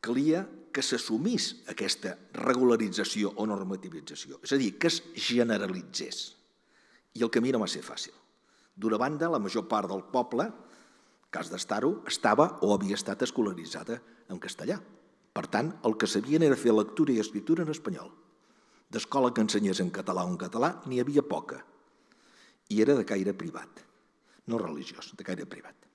calia que s'assumís aquesta regularització o normativització, és a dir, que es generalitzés. I el camí no va ser fàcil. D'una banda, la major part del poble, cas d'estar-ho, estava o havia estat escolaritzada en castellà. Per tant, el que sabien era fer lectura i escriptura en espanyol. D'escola que ensenyés en català o en català n'hi havia poca. I era de caire privat, no religiós, de caire privat.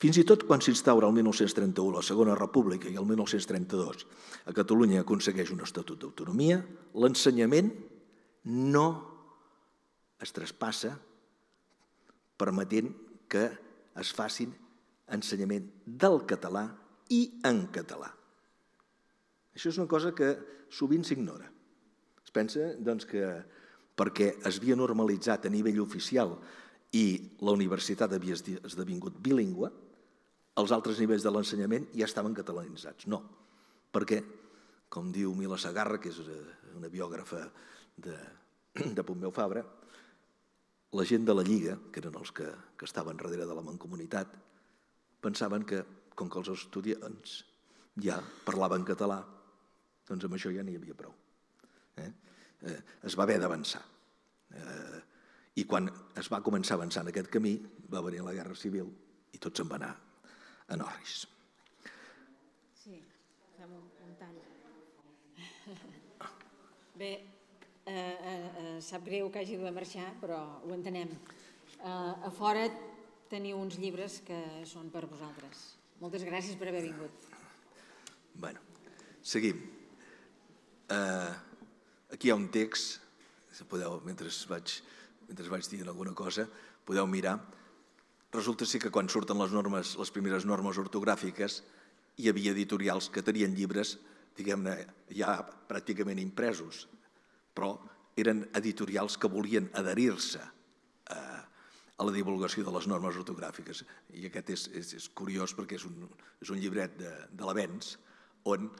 Fins i tot quan s'instaura el 1931 la Segona República i el 1932 a Catalunya aconsegueix un estatut d'autonomia, l'ensenyament no es traspassa permetent que es facin ensenyament del català i en català. Això és una cosa que sovint s'ignora. Es pensa doncs, que perquè es havia normalitzat a nivell oficial i la universitat havia esdevingut bilingüe, els altres nivells de l'ensenyament ja estaven catalanitzats. No, perquè, com diu Mila Sagarra, que és eh, una biògrafa de, de Pompeu Fabra, la gent de la Lliga, que eren els que, que estaven darrere de la mancomunitat, pensaven que, com que els estudiants ja parlaven català, doncs amb això ja n'hi havia prou. Eh? Eh, es va haver d'avançar. Eh, I quan es va començar a avançar en aquest camí, va venir la Guerra Civil i tot se'n va anar a Norris. Sí, fem un, un tall. Bé, eh, eh, eh, sap greu que hagi de marxar, però ho entenem. Eh, a fora teniu uns llibres que són per vosaltres. Moltes gràcies per haver vingut. Bueno, seguim. Uh, aquí hi ha un text, si podeu, mentre vaig, mentre vaig dient alguna cosa, podeu mirar. Resulta ser que quan surten les normes, les primeres normes ortogràfiques, hi havia editorials que tenien llibres, diguem-ne, ja pràcticament impresos, però eren editorials que volien adherir-se a, a la divulgació de les normes ortogràfiques. I aquest és, és, és curiós perquè és un, és un llibret de, de l'Avenç on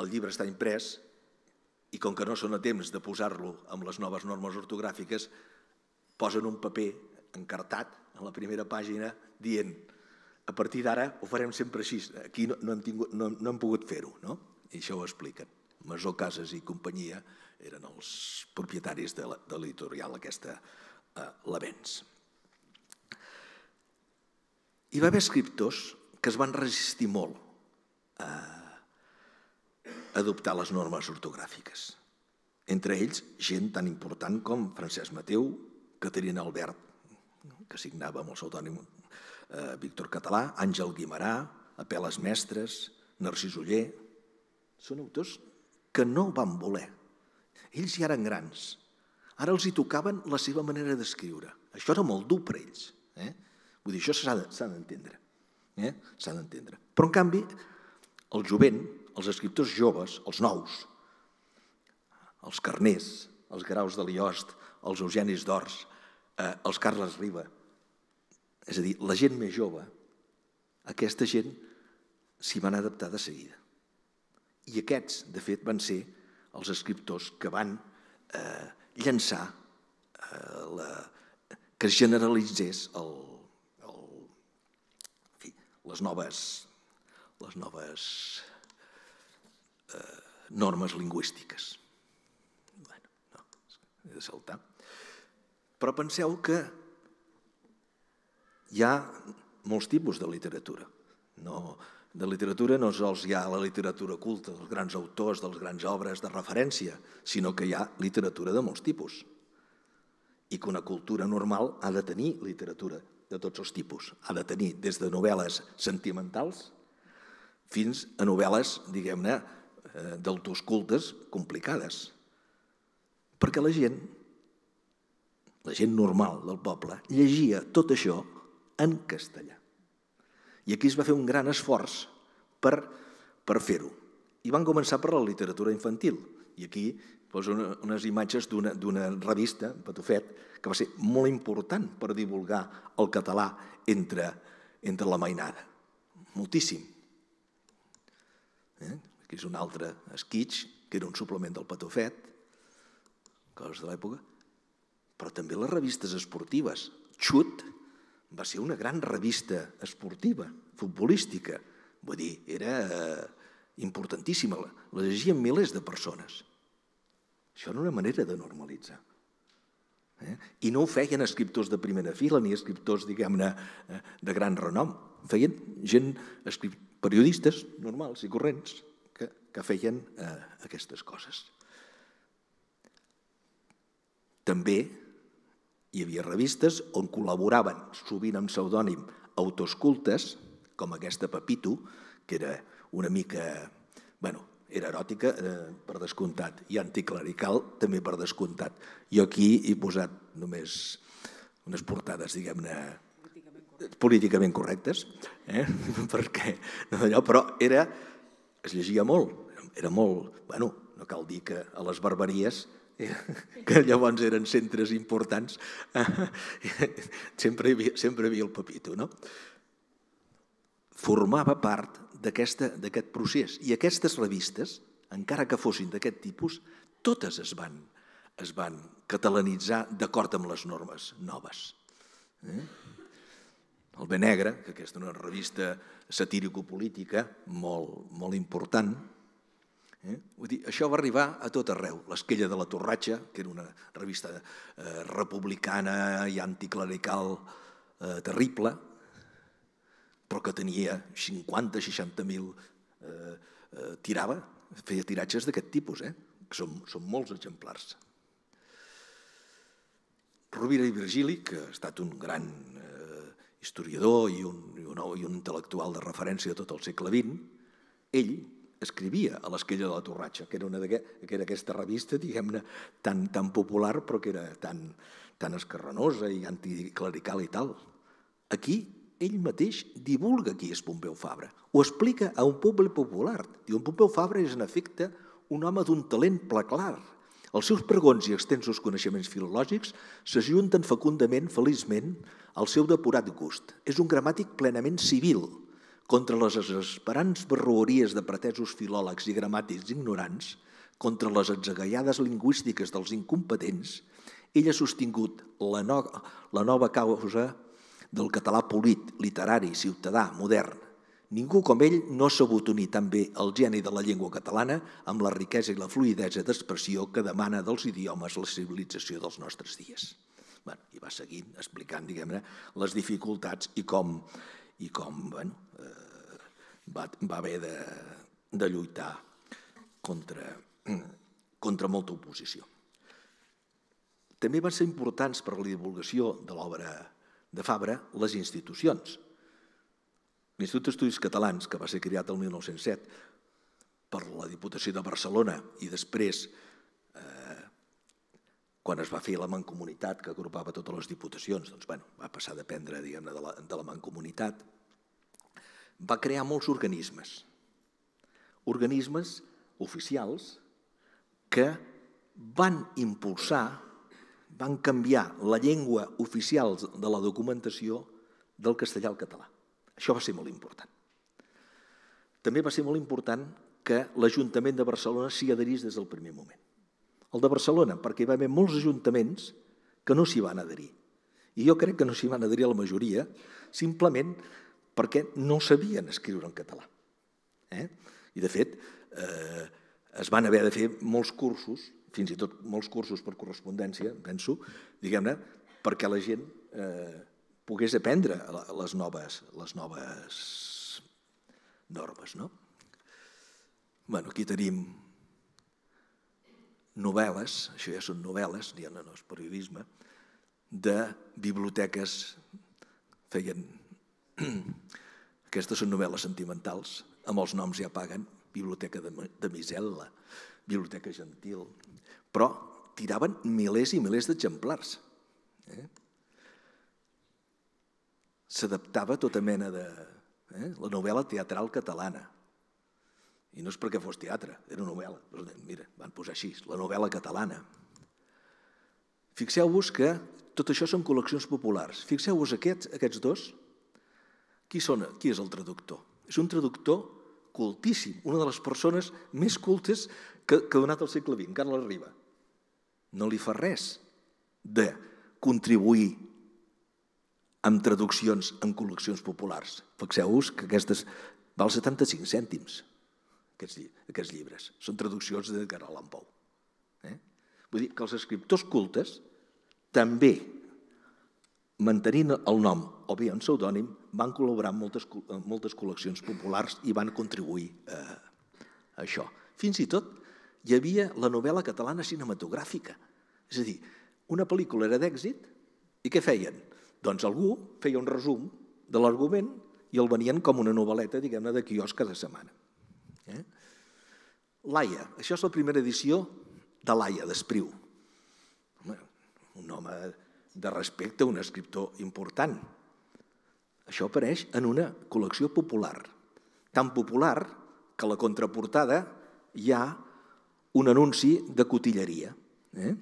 el llibre està imprès i com que no són a temps de posar-lo amb les noves normes ortogràfiques, posen un paper encartat en la primera pàgina dient a partir d'ara ho farem sempre així, aquí no, no, hem, tingut, no, no hem pogut fer-ho, no? I això ho expliquen. Masó Casas i companyia eren els propietaris de l'editorial aquesta, eh, l'Avenç. Hi va haver escriptors que es van resistir molt a adoptar les normes ortogràfiques. Entre ells, gent tan important com Francesc Mateu, Caterina Albert, que signava amb el pseudònim eh, Víctor Català, Àngel Guimarà, Apeles Mestres, Narcís Uller... Són autors que no van voler. Ells ja eren grans. Ara els hi tocaven la seva manera d'escriure. Això era molt dur per ells. Eh? Vull dir, això s'ha d'entendre. Eh? S'ha d'entendre. Però, en canvi, el jovent, els escriptors joves, els nous, els Carners, els Graus de Liost, els Eugenis d'Ors, eh, els Carles Riba, és a dir, la gent més jove, aquesta gent s'hi van adaptar de seguida. I aquests, de fet, van ser els escriptors que van eh, llançar eh, la, que es generalitzés el, el, en fi, les noves, les noves eh, normes lingüístiques. Bueno, no, he de saltar. Però penseu que hi ha molts tipus de literatura. No, de literatura no sols hi ha la literatura culta dels grans autors, dels grans obres de referència, sinó que hi ha literatura de molts tipus. I que una cultura normal ha de tenir literatura de tots els tipus. Ha de tenir des de novel·les sentimentals fins a novel·les, diguem-ne, eh, d'autors cultes complicades. Perquè la gent, la gent normal del poble, llegia tot això en castellà. I aquí es va fer un gran esforç per, per fer-ho. I van començar per la literatura infantil. I aquí poso una, unes imatges d'una revista, Patufet, que va ser molt important per divulgar el català entre, entre la mainada. Moltíssim. Eh? Aquí és un altre esquitx, que era un suplement del Patufet, coses de l'època, però també les revistes esportives. Xut, va ser una gran revista esportiva, futbolística. Vull dir, era eh, importantíssima. La llegien milers de persones. Això era una manera de normalitzar. Eh? I no ho feien escriptors de primera fila ni escriptors, diguem-ne, eh, de gran renom. Feien gent, periodistes normals i corrents que, que feien eh, aquestes coses. També hi havia revistes on col·laboraven, sovint amb pseudònim, autors cultes, com aquesta Pepito, que era una mica, bueno, era eròtica eh, per descomptat, i anticlerical també per descomptat. Jo aquí he posat només unes portades, diguem-ne, políticament correctes, eh? perquè no d'allò, però era, es llegia molt, era molt, bueno, no cal dir que a les barberies que llavors eren centres importants, sempre hi havia, sempre hi havia el Pepito, no? Formava part d'aquest procés. I aquestes revistes, encara que fossin d'aquest tipus, totes es van, es van catalanitzar d'acord amb les normes noves. Eh? El Benegre, que aquesta és una revista satírico-política molt, molt important, Eh? Vull dir, això va arribar a tot arreu. L'Esquella de la Torratxa, que era una revista eh, republicana i anticlerical eh, terrible, però que tenia 50-60.000, eh, eh, tirava, feia tiratges d'aquest tipus, eh? que són, són molts exemplars. Rovira i Virgili, que ha estat un gran eh, historiador i un, i, un, i un intel·lectual de referència a tot el segle XX, ell escrivia a l'Esquella de la Torratxa, que era, una que era aquesta revista, diguem-ne, tan, tan popular, però que era tan, tan escarrenosa i anticlerical i tal. Aquí ell mateix divulga qui és Pompeu Fabra. Ho explica a un públic popular. Diu, en Pompeu Fabra és, en efecte, un home d'un talent clar. Els seus pregons i extensos coneixements filològics s'ajunten fecundament, feliçment, al seu depurat gust. És un gramàtic plenament civil, contra les desesperants barroeries de pretesos filòlegs i gramàtics ignorants, contra les atzagaiades lingüístiques dels incompetents, ell ha sostingut la, no, la nova causa del català polit, literari, ciutadà, modern. Ningú com ell no ha sabut unir tan bé el geni de la llengua catalana amb la riquesa i la fluidesa d'expressió que demana dels idiomes la civilització dels nostres dies. Bueno, I va seguint explicant, diguem-ne, les dificultats i com, i com bueno, va, va haver de, de lluitar contra, contra molta oposició. També van ser importants per a la divulgació de l'obra de Fabra les institucions. L'Institut d'Estudis Catalans, que va ser creat el 1907 per la Diputació de Barcelona i després, eh, quan es va fer la mancomunitat que agrupava totes les diputacions, doncs, bueno, va passar a dependre de la, de la mancomunitat, va crear molts organismes, organismes oficials que van impulsar, van canviar la llengua oficial de la documentació del castellà al català. Això va ser molt important. També va ser molt important que l'Ajuntament de Barcelona s'hi adherís des del primer moment. El de Barcelona, perquè hi va haver molts ajuntaments que no s'hi van adherir. I jo crec que no s'hi van adherir a la majoria, simplement perquè no sabien escriure en català. Eh? I, de fet, eh, es van haver de fer molts cursos, fins i tot molts cursos per correspondència, penso, diguem-ne, perquè la gent eh, pogués aprendre les noves, les noves normes. No? Bueno, aquí tenim novel·les, això ja són novel·les, ja no, no és periodisme, de biblioteques, feien Aquestes són novel·les sentimentals, amb els noms ja paguen, Biblioteca de, Misel·la, Biblioteca Gentil, però tiraven milers i milers d'exemplars. Eh? S'adaptava tota mena de... Eh? La novel·la teatral catalana. I no és perquè fos teatre, era novel·la. Mira, van posar així, la novel·la catalana. Fixeu-vos que tot això són col·leccions populars. Fixeu-vos aquests, aquests dos, qui, són, qui és el traductor? És un traductor cultíssim, una de les persones més cultes que, que ha donat el segle XX, Carles Riba. No li fa res de contribuir amb traduccions en col·leccions populars. Fixeu-vos que aquestes val 75 cèntims, aquests, aquests llibres. Són traduccions de Carol Lampou. Eh? Vull dir que els escriptors cultes també mantenint el nom o bé en pseudònim, van col·laborar en moltes, moltes col·leccions populars i van contribuir a, a això. Fins i tot hi havia la novel·la catalana cinematogràfica. És a dir, una pel·lícula era d'èxit i què feien? Doncs algú feia un resum de l'argument i el venien com una novel·leta, diguem-ne, de quiosc cada setmana. Eh? Laia, això és la primera edició de Laia, d'Espriu. Un home de respecte a un escriptor important. Això apareix en una col·lecció popular, tan popular que a la contraportada hi ha un anunci de cotilleria. Eh?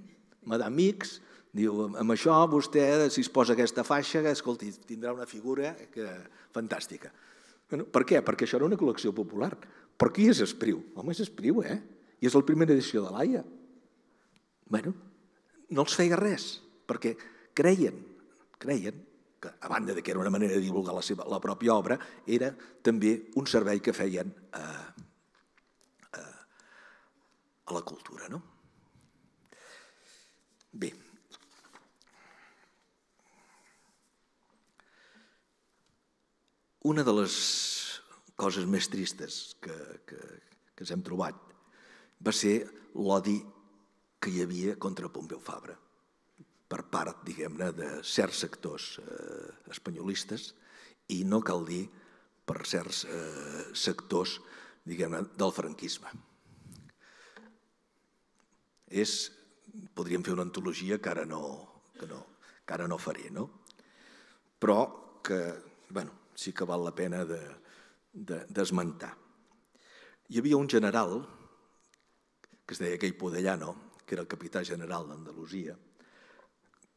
Madame X diu, amb això vostè, si es posa aquesta faixa, escolti, tindrà una figura que... fantàstica. Bueno, per què? Perquè això era una col·lecció popular. Però qui és Espriu? Home, és Espriu, eh? I és la primera edició de l'AIA. Bueno, no els feia res, perquè creien, creien que, a banda de que era una manera de divulgar la, seva, la pròpia obra, era també un servei que feien a, a, a la cultura. No? Bé, una de les coses més tristes que, que, que ens hem trobat va ser l'odi que hi havia contra Pompeu Fabra per part, diguem-ne, de certs sectors eh, espanyolistes i no cal dir per certs eh, sectors, diguem-ne, del franquisme. És, podríem fer una antologia que ara no, que no, que ara no faré, no? Però que, bueno, sí que val la pena d'esmentar. De, de, Hi havia un general, que es deia Quei Podellano, que era el capità general d'Andalusia,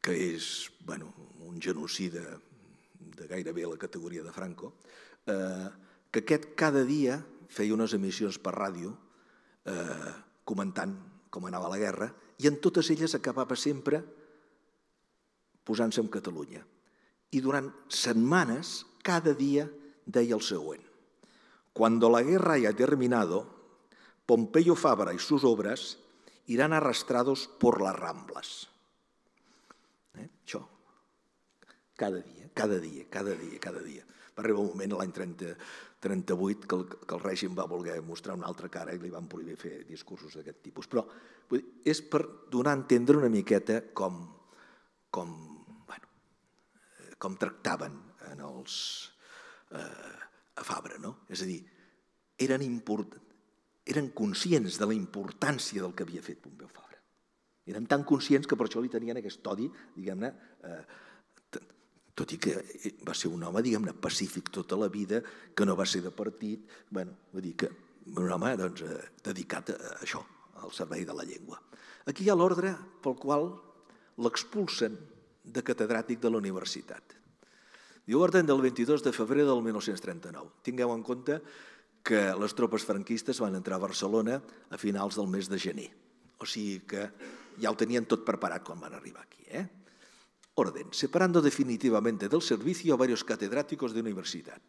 que és bueno, un genocida de gairebé la categoria de Franco, eh, que aquest cada dia feia unes emissions per ràdio eh, comentant com anava la guerra i en totes elles acabava sempre posant-se en Catalunya. I durant setmanes cada día deia el següent. Cuando la guerra haya terminado, Pompeyo Fabra y sus obras irán arrastrados por las ramblas. Eh? Això. Cada dia, cada dia, cada dia, cada dia. Va arribar un moment l'any 30, 38 que el, que el règim va voler mostrar una altra cara i li van prohibir fer discursos d'aquest tipus. Però dir, és per donar a entendre una miqueta com, com, bueno, eh, com tractaven en els, eh, a Fabra. No? És a dir, eren, import... eren conscients de la importància del que havia fet Pompeu Fabra. Eren tan conscients que per això li tenien aquest odi, diguem-ne, eh, tot i que va ser un home, diguem-ne, pacífic tota la vida, que no va ser de partit, bueno, vull dir que un home doncs, eh, dedicat a això, al servei de la llengua. Aquí hi ha l'ordre pel qual l'expulsen de catedràtic de la universitat. Diu orden del 22 de febrer del 1939. Tingueu en compte que les tropes franquistes van entrar a Barcelona a finals del mes de gener. O sigui que ja ho tenien tot preparat quan van arribar aquí. Eh? Orden, separando definitivamente del servicio a varios catedráticos de universitat.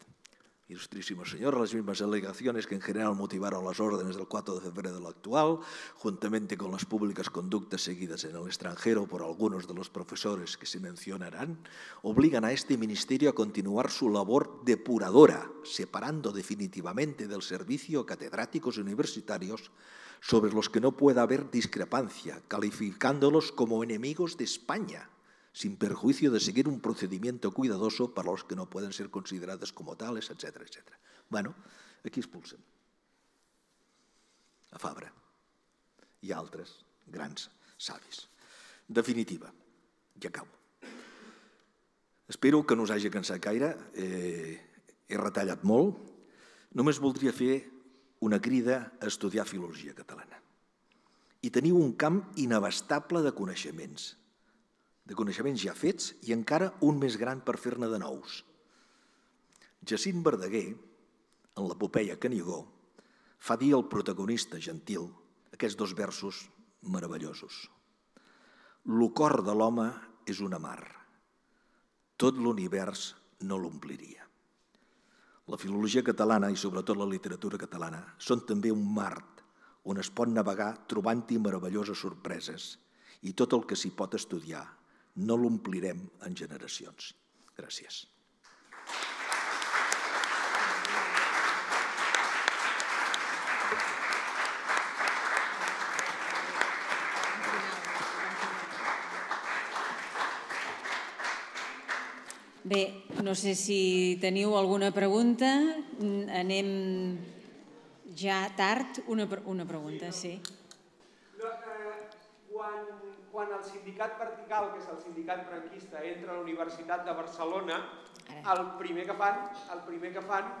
Ilustrísimo señor, las mismas alegaciones que en general motivaron las órdenes del 4 de febrero del actual, juntamente con las públicas conductas seguidas en el extranjero por algunos de los profesores que se mencionarán, obligan a este ministerio a continuar su labor depuradora, separando definitivamente del servicio catedráticos universitarios sobre los que no pueda haber discrepancia, calificándolos como enemigos de España sin perjuicio de seguir un procedimiento cuidadoso para los que no pueden ser considerados como tales, etc. etc. Bueno, aquí expulsen. A Fabra i altres grans savis. Definitiva, i acabo. Espero que no us hagi cansat gaire, eh, he retallat molt. Només voldria fer una crida a estudiar filologia catalana. I teniu un camp inabastable de coneixements, de coneixements ja fets i encara un més gran per fer-ne de nous. Jacint Verdaguer, en l'epopeia Canigó, fa dir al protagonista gentil aquests dos versos meravellosos. Lo cor de l'home és una mar. Tot l'univers no l'ompliria. La filologia catalana i sobretot la literatura catalana són també un mar on es pot navegar trobant-hi meravelloses sorpreses i tot el que s'hi pot estudiar no l'omplirem en generacions. Gràcies. Bé, no sé si teniu alguna pregunta. Anem ja tard. Una, una pregunta, sí. Quan quan el sindicat vertical, que és el sindicat franquista, entra a la Universitat de Barcelona, el primer que fan, el primer que fan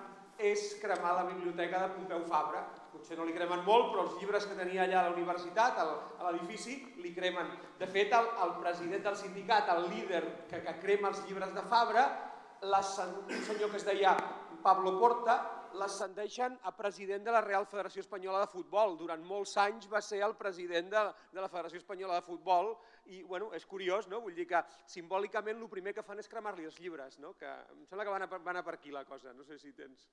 és cremar la biblioteca de Pompeu Fabra. Potser no li cremen molt, però els llibres que tenia allà a la universitat, a l'edifici, li cremen. De fet, el, el president del sindicat, el líder que, que crema els llibres de Fabra, la, un senyor que es deia Pablo Porta, l'ascendeixen a president de la Real Federació Espanyola de Futbol. Durant molts anys va ser el president de, de la Federació Espanyola de Futbol i bueno, és curiós, no? vull dir que simbòlicament el primer que fan és cremar-li els llibres, no? que em sembla que van a, van a per aquí la cosa, no sé si tens...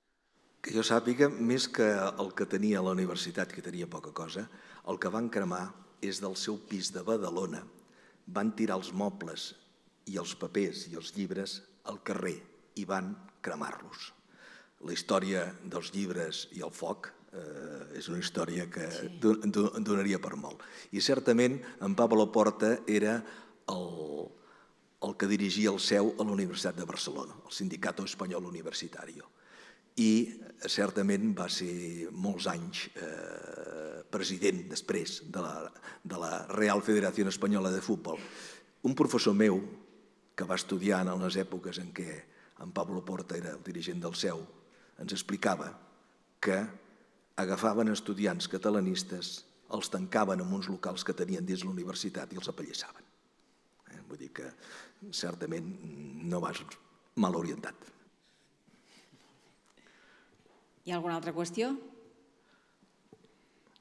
Que jo sàpiga, més que el que tenia a la universitat, que tenia poca cosa, el que van cremar és del seu pis de Badalona. Van tirar els mobles i els papers i els llibres al carrer i van cremar-los. La història dels llibres i el foc eh, és una història que sí. donaria per molt. I certament en Pablo Porta era el, el que dirigia el seu a la Universitat de Barcelona, el Sindicato Espanyol Universitario. I certament va ser molts anys eh, president després de la, de la Real Federació Espanyola de Futbol. Un professor meu, que va estudiar en les èpoques en què en Pablo Porta era el dirigent del seu, ens explicava que agafaven estudiants catalanistes, els tancaven en uns locals que tenien dins la universitat i els apallissaven. Eh? Vull dir que certament no vas mal orientat. Hi ha alguna altra qüestió?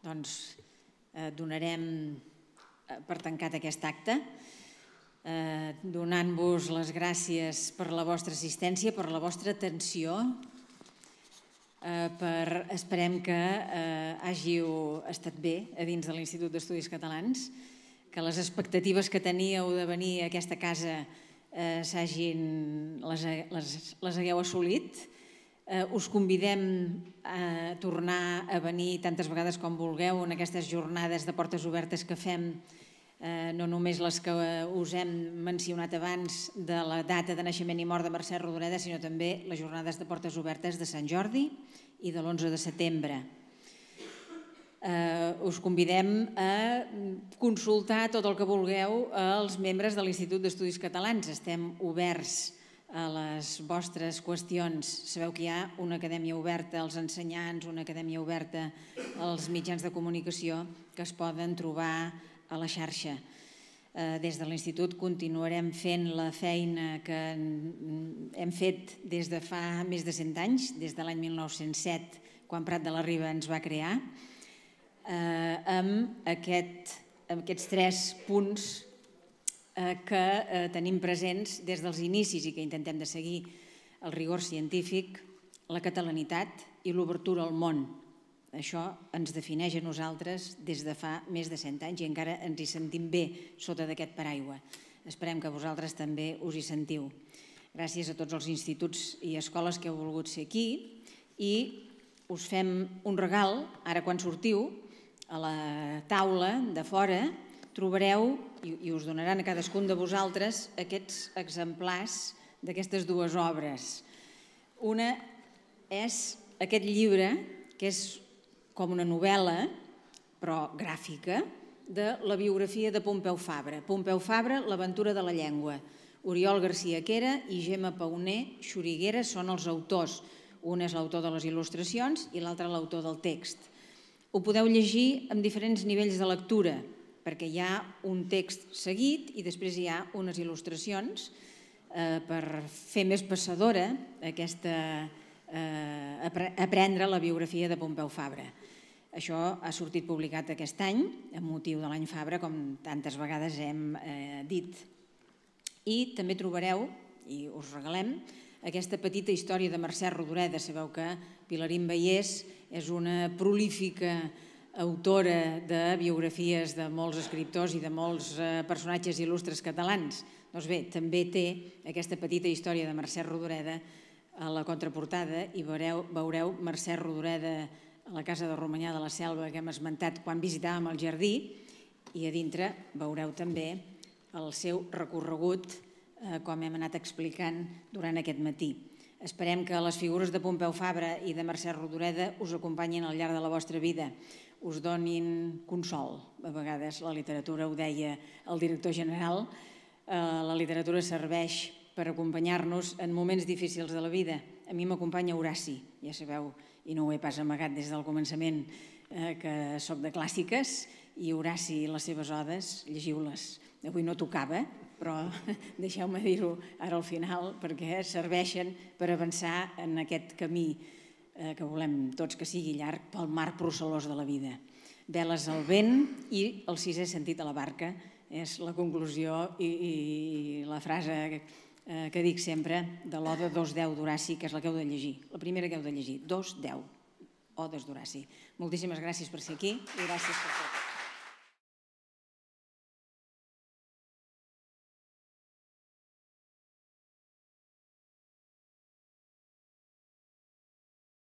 Doncs eh, donarem eh, per tancat aquest acte, eh, donant-vos les gràcies per la vostra assistència, per la vostra atenció, eh, per, esperem que eh, hàgiu estat bé a dins de l'Institut d'Estudis Catalans, que les expectatives que teníeu de venir a aquesta casa eh, s'hagin les, les, les hagueu assolit. Eh, us convidem a tornar a venir tantes vegades com vulgueu en aquestes jornades de portes obertes que fem eh, no només les que us hem mencionat abans de la data de naixement i mort de Mercè Rodoreda, sinó també les jornades de portes obertes de Sant Jordi i de l'11 de setembre. Eh, us convidem a consultar tot el que vulgueu als membres de l'Institut d'Estudis Catalans. Estem oberts a les vostres qüestions. Sabeu que hi ha una acadèmia oberta als ensenyants, una acadèmia oberta als mitjans de comunicació que es poden trobar a la xarxa. Eh, des de l'Institut continuarem fent la feina que hem fet des de fa més de 100 anys, des de l'any 1907, quan Prat de la Riba ens va crear, eh, amb, aquest, amb aquests tres punts eh, que tenim presents des dels inicis i que intentem de seguir el rigor científic, la catalanitat i l'obertura al món, això ens defineix a nosaltres des de fa més de 100 anys i encara ens hi sentim bé sota d'aquest paraigua. Esperem que vosaltres també us hi sentiu. Gràcies a tots els instituts i escoles que heu volgut ser aquí i us fem un regal, ara quan sortiu, a la taula de fora trobareu i, i us donaran a cadascun de vosaltres aquests exemplars d'aquestes dues obres. Una és aquest llibre, que és com una novel·la, però gràfica, de la biografia de Pompeu Fabra. Pompeu Fabra, l'aventura de la llengua. Oriol García Quera i Gemma Pauner Xuriguera són els autors. Un és l'autor de les il·lustracions i l'altre l'autor del text. Ho podeu llegir amb diferents nivells de lectura, perquè hi ha un text seguit i després hi ha unes il·lustracions eh, per fer més passadora aquesta, eh, aprendre la biografia de Pompeu Fabra. Això ha sortit publicat aquest any, amb motiu de l'any Fabra, com tantes vegades hem eh, dit. I també trobareu, i us regalem, aquesta petita història de Mercè Rodoreda. Sabeu que Pilarín Vallès és una prolífica autora de biografies de molts escriptors i de molts eh, personatges il·lustres catalans. Doncs bé, també té aquesta petita història de Mercè Rodoreda a la contraportada i veureu, veureu Mercè Rodoreda a la casa de Romanyà de la Selva que hem esmentat quan visitàvem el jardí i a dintre veureu també el seu recorregut eh, com hem anat explicant durant aquest matí. Esperem que les figures de Pompeu Fabra i de Mercè Rodoreda us acompanyin al llarg de la vostra vida, us donin consol. A vegades la literatura, ho deia el director general, eh, la literatura serveix per acompanyar-nos en moments difícils de la vida. A mi m'acompanya Horaci, ja sabeu, i no ho he pas amagat des del començament, eh, que sóc de clàssiques, i Horaci i les seves odes, llegiu-les. Avui no tocava, però deixeu-me dir-ho ara al final, perquè serveixen per avançar en aquest camí eh, que volem tots que sigui llarg pel mar procel·lós de la vida. Veles al vent i el sisè sentit a la barca és la conclusió i, i la frase eh, que dic sempre de l'Oda 2.10 d'Horaci, que és la que heu de llegir, la primera que heu de llegir, 2.10, Odes d'Horaci. Moltíssimes gràcies per ser aquí i gràcies per tot.